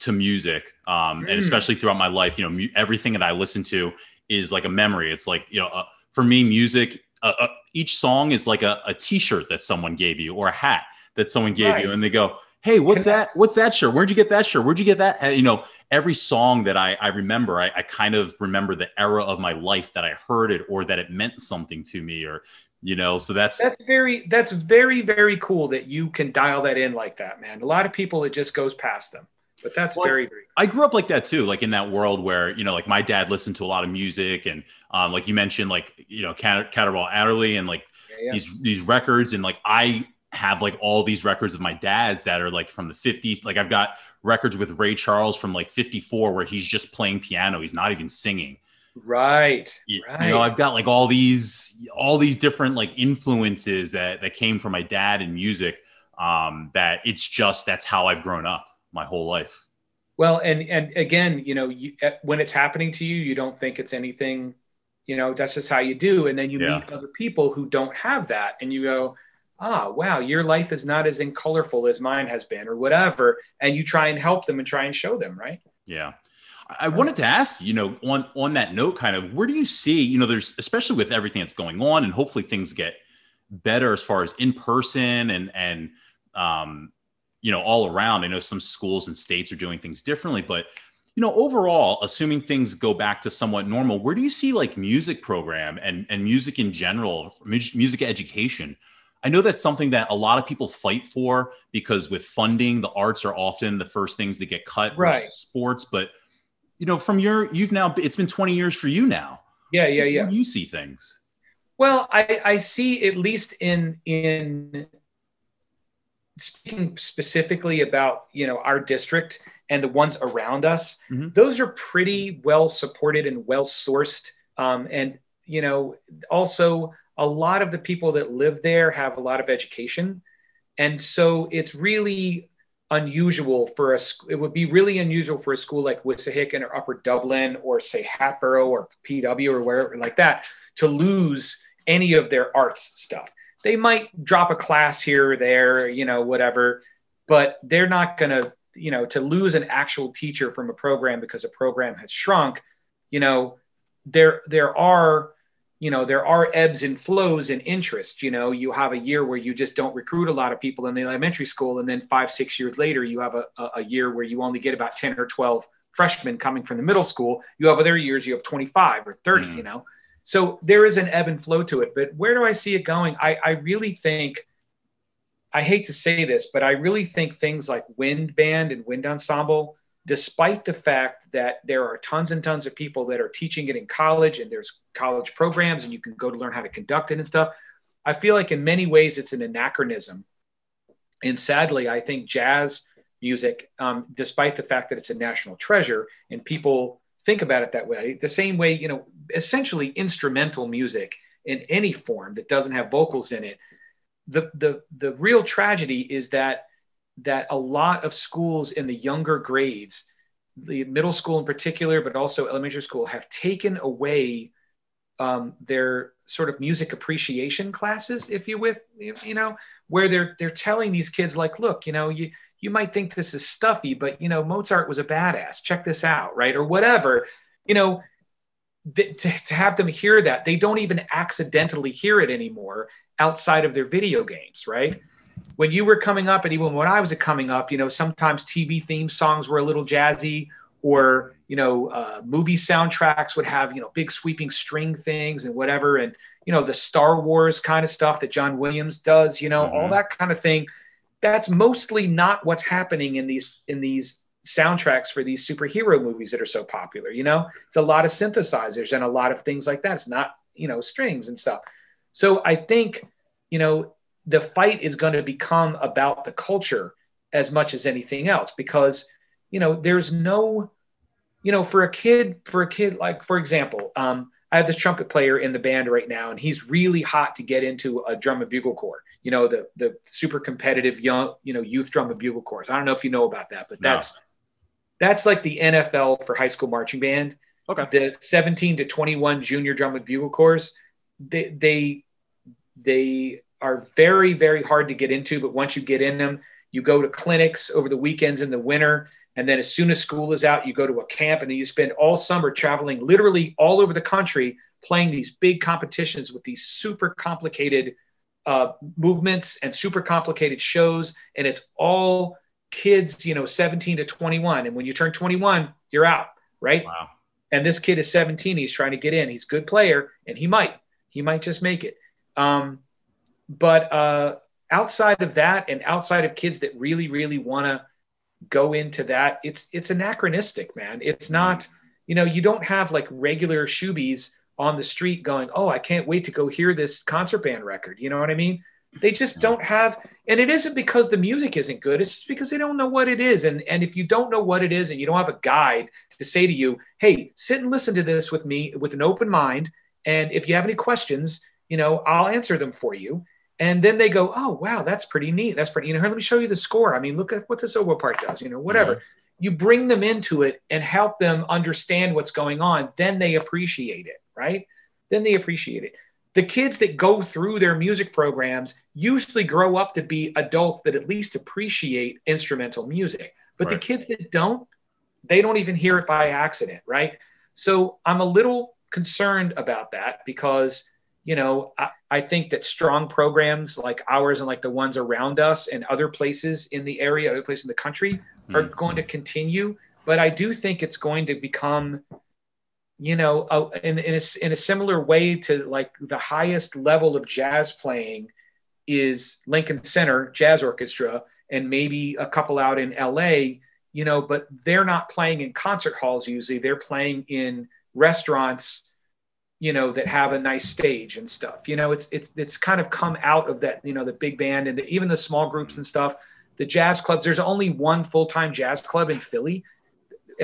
to music, um, mm. and especially throughout my life. You know, mu- everything that I listen to is like a memory. It's like you know, uh, for me, music. Uh, uh, each song is like a, a T-shirt that someone gave you or a hat that someone gave right. you, and they go, "Hey, what's Connect. that? What's that shirt? Where'd you get that shirt? Where'd you get that?" And, you know, every song that I, I remember, I, I kind of remember the era of my life that I heard it or that it meant something to me, or you know so that's that's very that's very very cool that you can dial that in like that man a lot of people it just goes past them but that's well, very very cool. i grew up like that too like in that world where you know like my dad listened to a lot of music and um, like you mentioned like you know Cannonball Adderley and like yeah, yeah. these these records and like i have like all these records of my dad's that are like from the 50s like i've got records with ray charles from like 54 where he's just playing piano he's not even singing Right. You, right. you know, I've got like all these all these different like influences that that came from my dad in music. Um, that it's just that's how I've grown up my whole life. Well, and and again, you know, you, when it's happening to you, you don't think it's anything. You know, that's just how you do. And then you yeah. meet other people who don't have that, and you go, ah, wow, your life is not as in colorful as mine has been, or whatever. And you try and help them and try and show them, right? Yeah. I wanted to ask, you know, on on that note, kind of, where do you see, you know, there's especially with everything that's going on, and hopefully things get better as far as in person and and um, you know, all around. I know some schools and states are doing things differently, but you know, overall, assuming things go back to somewhat normal, where do you see like music program and and music in general, music education? I know that's something that a lot of people fight for because with funding, the arts are often the first things that get cut. Right. Sports, but you know, from your you've now it's been 20 years for you now. Yeah, yeah, yeah. you see things. Well, I, I see at least in in speaking specifically about you know our district and the ones around us, mm-hmm. those are pretty well supported and well sourced. Um, and you know, also a lot of the people that live there have a lot of education, and so it's really unusual for a it would be really unusual for a school like Wissahickon or Upper Dublin or say Hatboro or PW or wherever like that to lose any of their arts stuff. They might drop a class here or there, you know, whatever, but they're not going to, you know, to lose an actual teacher from a program because a program has shrunk, you know, there there are you know there are ebbs and flows in interest you know you have a year where you just don't recruit a lot of people in the elementary school and then five six years later you have a, a year where you only get about 10 or 12 freshmen coming from the middle school. You have other years you have 25 or 30 mm. you know? So there is an ebb and flow to it but where do i see it going? I, I really think i hate to say this but i really think things like wind band and wind ensemble despite the fact that there are tons and tons of people that are teaching it in college and there's college programs and you can go to learn how to conduct it and stuff. I feel like in many ways it's an anachronism. And sadly, I think jazz music, um, despite the fact that it's a national treasure and people think about it that way, the same way, you know, essentially instrumental music in any form that doesn't have vocals in it. The, the, the real tragedy is that that a lot of schools in the younger grades, the middle school in particular, but also elementary school, have taken away um, their sort of music appreciation classes, if you with you know, where they're they're telling these kids like, look, you know, you you might think this is stuffy, but you know, Mozart was a badass. Check this out, right, or whatever. You know, to, to have them hear that, they don't even accidentally hear it anymore outside of their video games, right? When you were coming up and even when I was coming up, you know, sometimes TV theme songs were a little jazzy or, you know, uh, movie soundtracks would have, you know, big sweeping string things and whatever. And, you know, the Star Wars kind of stuff that John Williams does, you know, mm-hmm. all that kind of thing. that's mostly not what's happening in these in these soundtracks for these superhero movies that are so popular. You know, it's a lot of synthesizers and a lot of things like that. It's not, you know, strings and stuff. So I think, you know, the fight is going to become about the culture as much as anything else because, you know, there's no, you know, for a kid, for a kid, like, for example, um, I have this trumpet player in the band right now, and he's really hot to get into a drum and bugle corps. You know, the the super competitive young, you know, youth drum and bugle corps. I don't know if you know about that, but no. that's that's like the NFL for high school marching band. Okay. The 17 to 21 junior drum and bugle corps, they they they are very very hard to get into, but once you get in them, you go to clinics over the weekends in the winter, and then as soon as school is out, you go to a camp, and then you spend all summer traveling literally all over the country playing these big competitions with these super complicated uh, movements and super complicated shows, and it's all kids, you know, 17 to 21. And when you turn 21, you're out, right? Wow. And this kid is 17. He's trying to get in. He's a good player, and he might. He might just make it. Um, but uh, outside of that, and outside of kids that really, really want to go into that, it's it's anachronistic, man. It's not, you know, you don't have like regular shoebies on the street going, "Oh, I can't wait to go hear this concert band record." You know what I mean? They just don't have, and it isn't because the music isn't good. It's just because they don't know what it is. And and if you don't know what it is, and you don't have a guide to say to you, "Hey, sit and listen to this with me with an open mind," and if you have any questions, you know, I'll answer them for you. And then they go, "Oh, wow, that's pretty neat. That's pretty. You know, here, let me show you the score. I mean, look at what this oboe part does. You know, whatever." Mm-hmm. You bring them into it and help them understand what's going on. Then they appreciate it, right? Then they appreciate it the kids that go through their music programs usually grow up to be adults that at least appreciate instrumental music. But right. the kids that don't, they don't even hear it by accident, right? So I'm a little concerned about that because, you know, I, I think that strong programs like ours and like the ones around us and other places in the area, other places in the country mm-hmm. are going to continue. But I do think it's going to become you know, uh, in, in, a, in a similar way to like the highest level of jazz playing is Lincoln Center Jazz Orchestra and maybe a couple out in LA, you know, but they're not playing in concert halls usually. They're playing in restaurants, you know, that have a nice stage and stuff. You know, it's it's it's kind of come out of that, you know, the big band and the, even the small groups and stuff. The jazz clubs, there's only one full-time jazz club in Philly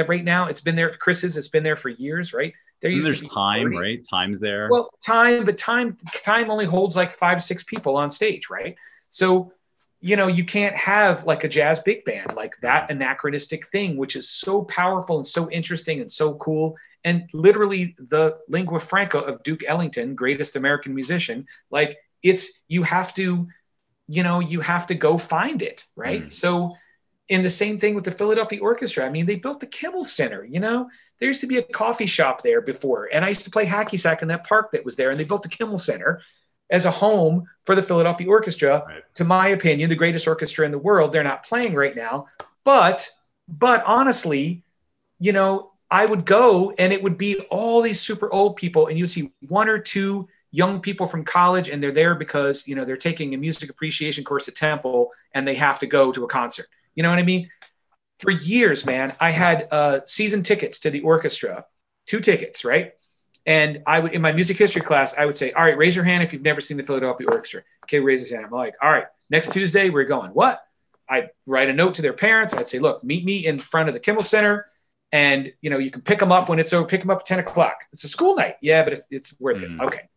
right now. It's been there. Chris's. It's been there for years, right? There there's time, 40. right? Time's there. Well, time, but time time only holds like five, six people on stage, right? So, you know, you can't have like a jazz big band like that anachronistic thing, which is so powerful and so interesting and so cool. And literally the lingua franca of Duke Ellington, greatest American musician, like it's you have to, you know, you have to go find it, right? Mm. So and the same thing with the Philadelphia Orchestra. I mean, they built the Kimmel Center, you know, there used to be a coffee shop there before. And I used to play hacky sack in that park that was there. And they built the Kimmel Center as a home for the Philadelphia Orchestra. Right. To my opinion, the greatest orchestra in the world. They're not playing right now. But, but honestly, you know, I would go and it would be all these super old people. And you see one or two young people from college and they're there because, you know, they're taking a music appreciation course at Temple and they have to go to a concert you know what I mean? For years, man, I had uh, season tickets to the orchestra, two tickets, right? And I would, in my music history class, I would say, all right, raise your hand if you've never seen the Philadelphia Orchestra. Okay, raise his hand. I'm like, all right, next Tuesday, we're going. What? I'd write a note to their parents. I'd say, look, meet me in front of the Kimmel Center. And, you know, you can pick them up when it's over, pick them up at 10 o'clock. It's a school night. Yeah, but it's, it's worth mm. it. Okay.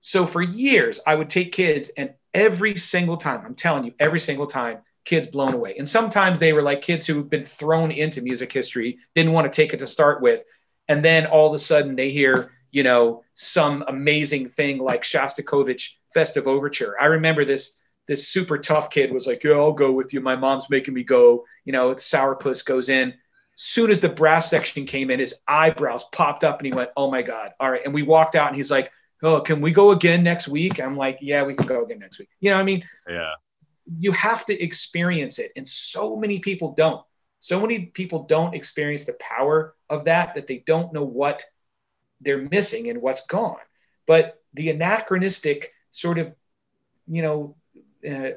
So for years, I would take kids and every single time, I'm telling you, every single time, kids blown away. And sometimes they were like kids who've been thrown into music history, didn't want to take it to start with. And then all of a sudden they hear, you know, some amazing thing like Shostakovich Festive Overture. I remember this this super tough kid was like, "Yeah, I'll go with you. My mom's making me go." You know, Sourpuss goes in. Soon as the brass section came in, his eyebrows popped up and he went, "Oh my god!" All right, and we walked out and he's like, "Oh, can we go again next week?" I'm like, "Yeah, we can go again next week." You know, what I mean, yeah you have to experience it. And so many people don't. So many people don't experience the power of that, that they don't know what they're missing and what's gone. But the anachronistic sort of, you know, uh,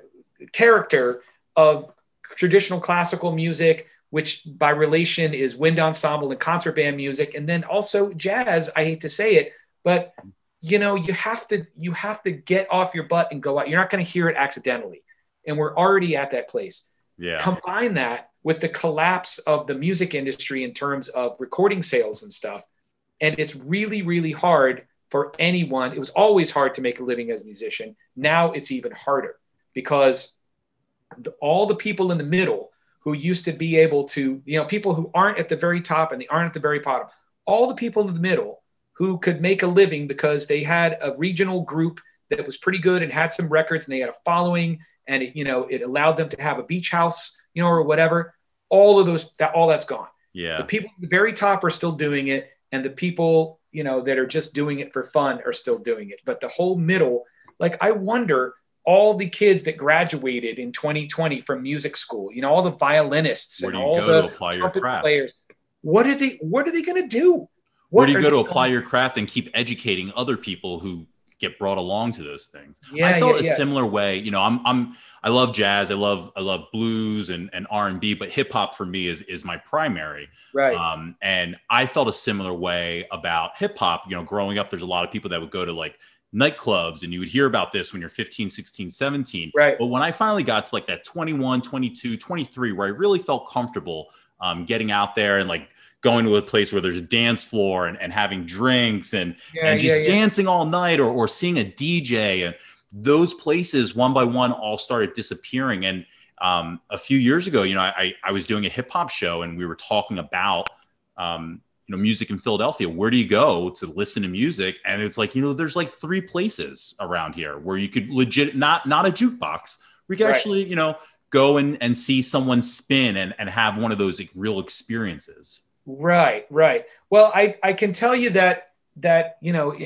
character of traditional classical music, which by relation is wind ensemble and concert band music, and then also jazz. I hate to say it, but you know, you have to you have to get off your butt and go out. You're not going to hear it accidentally, and we're already at that place. Yeah. Combine that with the collapse of the music industry in terms of recording sales and stuff, and it's really really hard for anyone. It was always hard to make a living as a musician. Now it's even harder because the, all the people in the middle who used to be able to, you know, people who aren't at the very top and they aren't at the very bottom, all the people in the middle who could make a living because they had a regional group that was pretty good and had some records and they had a following and it, you know, it allowed them to have a beach house, you know, or whatever. All of those, that all that's gone. Yeah. The people at the very top are still doing it, and the people, you know, that are just doing it for fun are still doing it. But the whole middle, like I wonder all the kids that graduated in 2020 from music school, you know, all the violinists and all the to trumpet players. What are they what are they gonna do? What Where do you go to apply your craft and keep educating other people who get brought along to those things? Yeah, I felt yeah, a yeah. similar way. You know, I'm I'm I love jazz, I love I love blues and, and R and B, but hip hop for me is is my primary. right. Um, and I felt a similar way about hip hop. You know, growing up, there's a lot of people that would go to like nightclubs and you would hear about this when you're 15, 16, 17. Right. But when I finally got to like that 21, 22, 23, where I really felt comfortable um, getting out there and like going to a place where there's a dance floor and, and having drinks and, yeah, and just yeah, yeah. dancing all night or, or seeing a DJ. And those places, one by one, all started disappearing. And um, a few years ago, you know, I, I was doing a hip hop show and we were talking about, um, you know, music in Philadelphia. Where do you go to listen to music? And it's like, you know, there's like three places around here where you could legit, not not a jukebox, we could Right. actually, you know, go and, and see someone spin and, and have one of those like, real experiences. Right, right. Well, I, I can tell you that that you know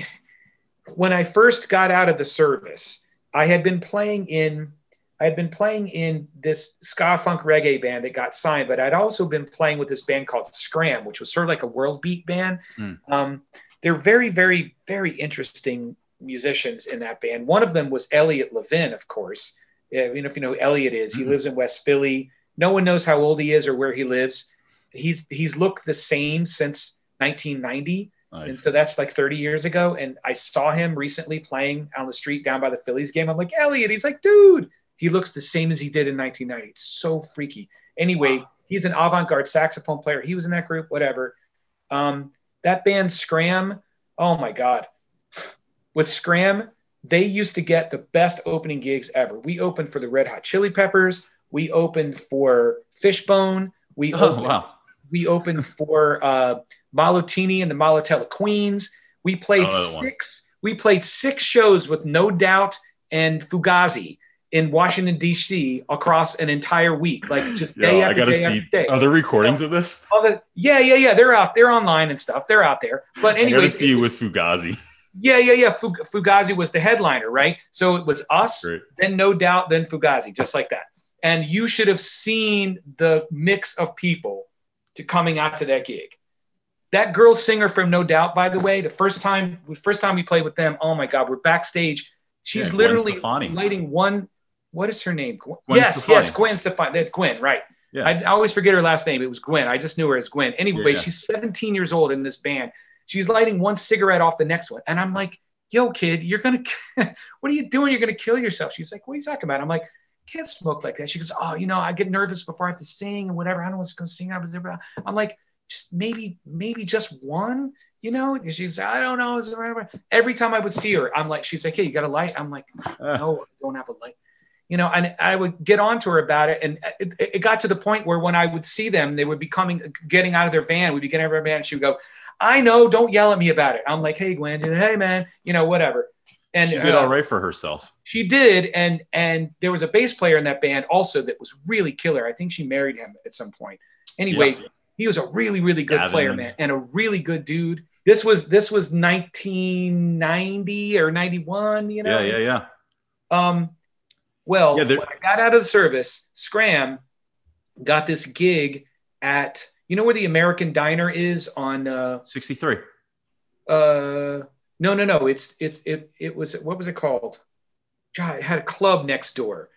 when I first got out of the service, I had been playing in I had been playing in this ska funk reggae band that got signed, but I'd also been playing with this band called Scram, which was sort of like a world beat band. Hmm. Um, they're very, very, very interesting musicians in that band. One of them was Elliot Levin, of course. Yeah, you know, if you know who Elliot is, he Mhm. lives in West Philly. No one knows how old he is or where he lives. He's he's looked the same since 1990, and so that's like 30 years ago. And I saw him recently playing on the street down by the Phillies game. I'm like, Elliot. He's like, dude, he looks the same as he did in 1990. It's so freaky. Anyway, he's an avant-garde saxophone player. He was in that group, whatever. Um, that band Scram, oh my God. With Scram, they used to get the best opening gigs ever. We opened for the Red Hot Chili Peppers. We opened for Fishbone. We Oh, opened, wow. we opened for uh, Mahlathini and the Mahotella Queens. We played that one. six. We played six shows with No Doubt and Fugazi in Washington D.C. across an entire week, like just day Yo, I after gotta day see. after day. Are there recordings of this? The, yeah, yeah, yeah. They're out. They're online and stuff. They're out there. But anyway, see you with Fugazi. yeah, yeah, yeah. Fug- Fugazi was the headliner, right? So it was us, Great. then No Doubt, then Fugazi, just like that. And you should have seen the mix of people to coming out to that gig. That girl singer from No Doubt, by the way, the first time, the first time we played with them, oh my God, we're backstage. She's Yeah, literally lighting one. What is her name? Gwen- yes, Stefani. yes, Gwen Stefani. That's Gwen, right? Yeah. I, I always forget her last name. It was Gwen. I just knew her as Gwen. Anyway, Yeah. she's 17 years old in this band. She's lighting one cigarette off the next one. And I'm like, yo, kid, you're going to, what are you doing? You're going to kill yourself. She's like, what are you talking about? I'm like, can't smoke like that. She goes, oh, you know, I get nervous before I have to sing and whatever. I don't want to go sing. I'm like, just maybe, maybe just one, you know? And she's, I don't know. Every time I would see her, I'm like, she's like, hey, you got a light? I'm like, no, I don't have a light. You know, and I would get on to her about it. And it, it got to the point where when I would see them, they would be coming, getting out of their van. We'd be getting out of our van. And she would go, I know, don't yell at me about it. I'm like, hey, Gwen, hey, man, you know, whatever. And she did uh, all right for herself. she did. And and there was a bass player in that band also that was really killer. I think she married him at some point. Anyway, Yeah. he was a really, really good Gavin. player, man, and a really good dude. This was this was 1990 or 91, you know. Yeah, yeah, yeah. Um, well, Yeah, when I got out of the service, Scram got this gig at you know where the American Diner is on. Uh, 63. uh, no, no, no. It's it's it it was what was it called? God, it had a club next door.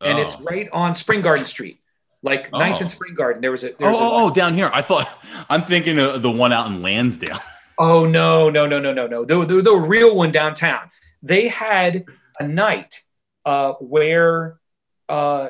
and it's Oh. right on Spring Garden Street, like Oh. 9th and Spring Garden. There was a Oh, there's a, oh, oh, down here. I thought I'm thinking of the one out in Lansdale. Oh no, no, no, no, no, no. The, the, the real one downtown. They had a night uh, where uh,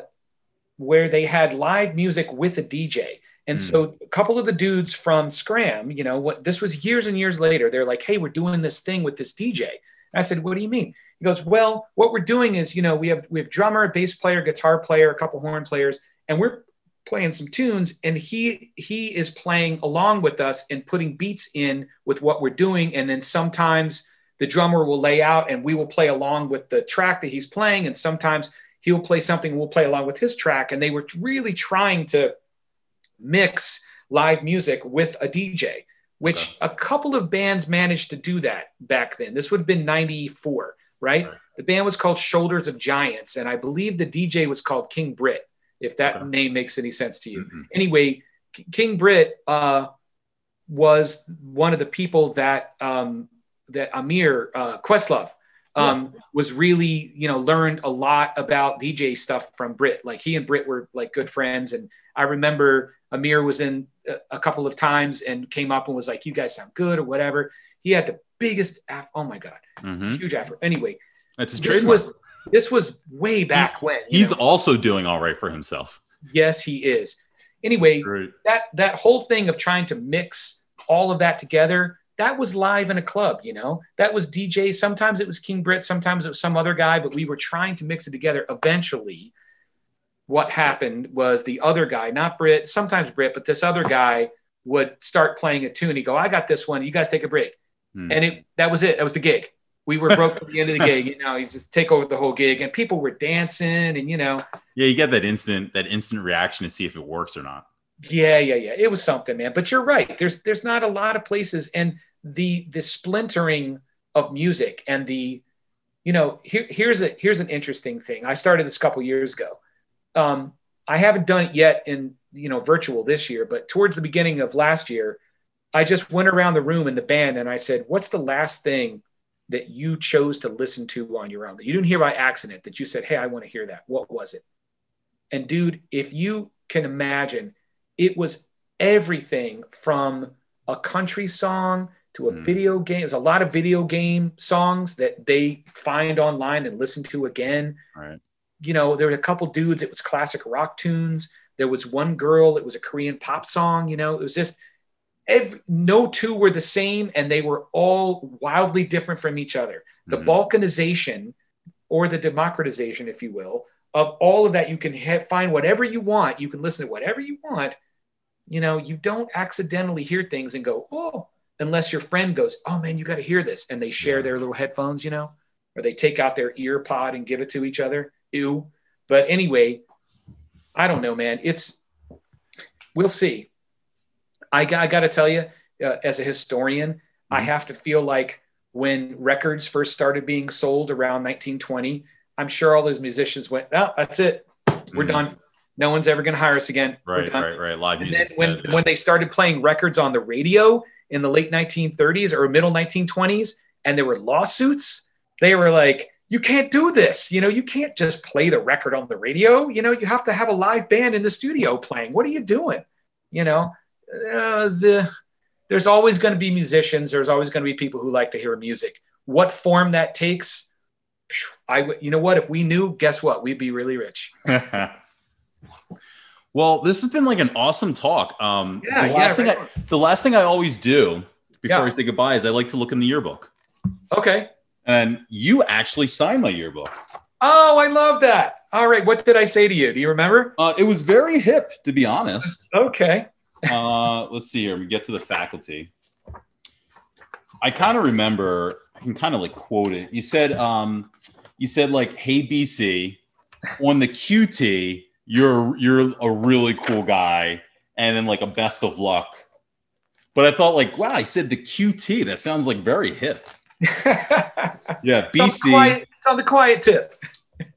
where they had live music with a DJ. And Hmm. so a couple of the dudes from Scram, you know, what this was years and years later, they're like, hey, we're doing this thing with this DJ. And I said, what do you mean? He goes, well, what we're doing is, you know, we have we have drummer, bass player, guitar player, a couple horn players, and we're playing some tunes and he he is playing along with us and putting beats in with what we're doing and then sometimes the drummer will lay out and we will play along with the track that he's playing and sometimes he'll play something we'll play along with his track and they were really trying to mix live music with a DJ which Okay. a couple of bands managed to do that back then this would have been 94 right Right. the band was called Shoulders of Giants and I believe the DJ was called King Britt if that Okay. name makes any sense to you Mm-mm. anyway, King Britt uh, was one of the people that um, that Ahmir uh, Questlove um, was really, you know, learned a lot about DJ stuff from Britt. Like he and Britt were like good friends, and I remember Ahmir was in a, a couple of times and came up and was like, "You guys sound good" or whatever. He had the biggest, af- oh my god, Mhm. huge afro. Anyway, That's his this trademark. was this was way back when. He's know? also doing all right for himself. yes, he is. Anyway, Great. that that whole thing of trying to mix all of that together that was live in a club you know? That was dj sometimes it was king Britt, sometimes it was some other guy but we were trying to mix it together. Eventually what happened was the other guy not Britt, sometimes Britt, but this other guy would start playing a tune. He'd go i got this one. You guys take a break. Hmm. and it that was it. That was the gig. We were broke at the end of the gig you know? You just take over the whole gig and people were dancing and you know. Yeah, you get that instant that instant reaction to see if it works or not. Yeah, yeah, yeah. It was something, man. But you're right. There's there's not a lot of places, and the the splintering of music and the, you know, here, here's a here's an interesting thing. I started this a couple years ago. Um, I haven't done it yet in you know virtual this year, but towards the beginning of last year, I just went around the room in the band and I said, "What's the last thing that you chose to listen to on your own that you didn't hear by accident that you said, hey, I want to hear that? What was it?" And dude, if you can imagine it was everything from a country song to a Mm. video game. There's a lot of video game songs that they find online and listen to again. Right. You know, there were a couple dudes, it was classic rock tunes. There was one girl, it was a Korean pop song. You know, it was just every, no two were the same and they were all wildly different from each other. The Mhm. balkanization or the democratization, if you will, of all of that, you can ha- find whatever you want. You can listen to whatever you want. You know, you don't accidentally hear things and go, oh, unless your friend goes, oh man, you got to hear this. And they share their little headphones, you know, or they take out their ear pod and give it to each other. Ew. But anyway, I don't know, man. It's, we'll see. I, I got to tell you, uh, as a historian, I Mhm. have to feel like when records first started being sold around 1920, I'm sure all those musicians went, oh, that's it. We're Mhm. done. No one's ever going to hire us again. Right, right, right. Live And then when, when they started playing records on the radio in the late 1930s or middle 1920s, and there were lawsuits, they were like, you can't do this. You know, you can't just play the record on the radio. You know, you have to have a live band in the studio playing. What are you doing? You know, uh, the there's always going to be musicians. There's always going to be people who like to hear music. What form that takes, I. You know what? If we knew, guess what? We'd be really rich. well, this has been like an awesome talk. Um, Yeah, the yeah. last thing right I, the last thing I always do before Yeah. I say goodbye is I like to look in the yearbook. Okay. And you actually signed my yearbook. Oh, I love that. All right. What did I say to you? Do you remember? Uh, it was very hip, to be honest. Okay. Uh, let's see here. We get to the faculty. I kind of remember. I can kind of like quote it. You said, um, you said like, "Hey BC, on the QT, you're you're a really cool guy," and then like a best of luck. But I thought like, wow, I said the QT. That sounds like very hip. Yeah, It's on BC, quiet- it's on the quiet tip.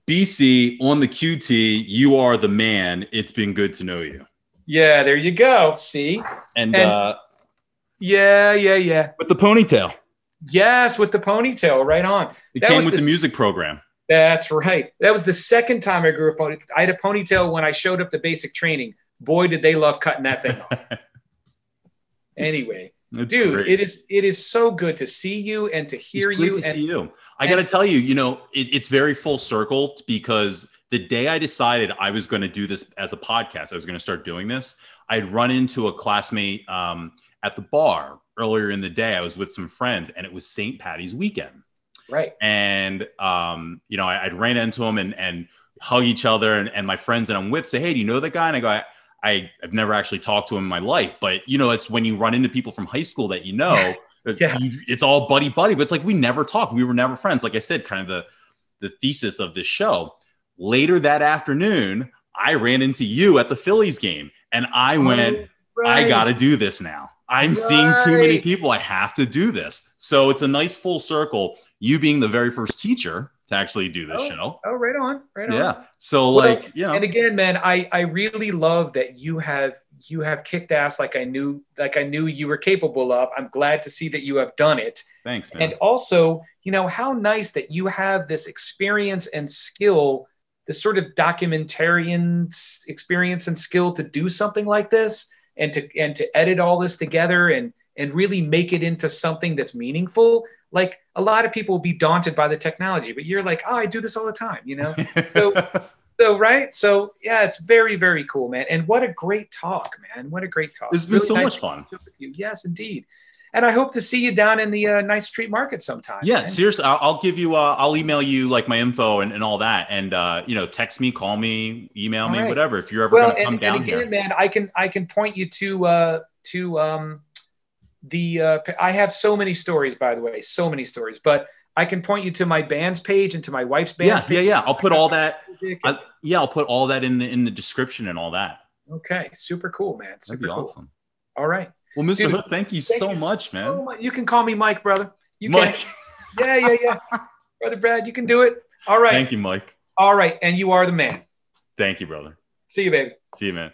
BC on the QT. You are the man. It's been good to know you. Yeah, there you go. See? And, And- uh, Yeah, yeah, yeah. with the ponytail, Yes, with the ponytail, right on. it That came with the the- music program. That's right. That was the second time I grew a pony. I had a ponytail when I showed up to basic training. Boy, did they love cutting that thing off. anyway, It's dude, great. it is it is so good to see you and to hear you. to and see you. I got to tell you, you know, it, it's very full circle because the day I decided I was going to do this as a podcast, I was going to start doing this. I'd run into a classmate um, at the bar earlier in the day. I was with some friends, and it was St. Patty's weekend. Right. and um, you know, I, I'd ran into him and and hug each other, and, and my friends that I'm with say, "Hey, do you know that guy?" And I go, I, I have never actually talked to him in my life, but you know, it's when you run into people from high school that you know, Yeah. you- it's all buddy buddy, but it's like we never talked, we were never friends. Like I said, kind of the the thesis of this show. Later that afternoon, I ran into you at the Phillies game, and I went. Oh, right. I got to do this now. I'm seeing too many people. I have to do this. So it's a nice full circle. You being the very first teacher to actually do this Oh, show. Oh, right on, right on. Yeah. So Well, like, you know, And again, man, I I really love that you have you have kicked ass like I knew like I knew you were capable of. I'm glad to see that you have done it. thanks, man. And also, you know, how nice that you have this experience and skill, this sort of documentarian experience and skill to do something like this and to and to edit all this together and and really make it into something that's meaningful. Like a lot of people will be daunted by the technology, but you're like, oh, I do this all the time, you know? so- So right, so yeah, it's very very cool, man. And what a great talk, man! What a great talk. It's been Really so nice much fun. with you. Yes, indeed. And I hope to see you down in the uh, Ninth Street Market sometime. yeah, man. seriously, I'll, I'll give you, uh, I'll email you like my info and, and all that. And, uh, you know, text me, call me, email All me, right. whatever. If you're ever well, going to come and, down and again, here. man, I can I can point you to uh, to um, the uh, I have so many stories, by the way, so many stories. But I can point you to my band's page and to my wife's band. Yeah, page. yeah, yeah. I'll put all that. I, yeah, I'll put all that in the in the description and all that. okay, super cool, man. That'd Super be cool. awesome. All right. Well, Mr. Dude, Hood, thank you thank so you much, man. Oh, my- you can call me Mike, brother. You Mike, can. Yeah, yeah, yeah. brother Brad, you can do it. All right. thank you, Mike. All right. And you are the man. Thank you, brother. See you, baby. See you, man.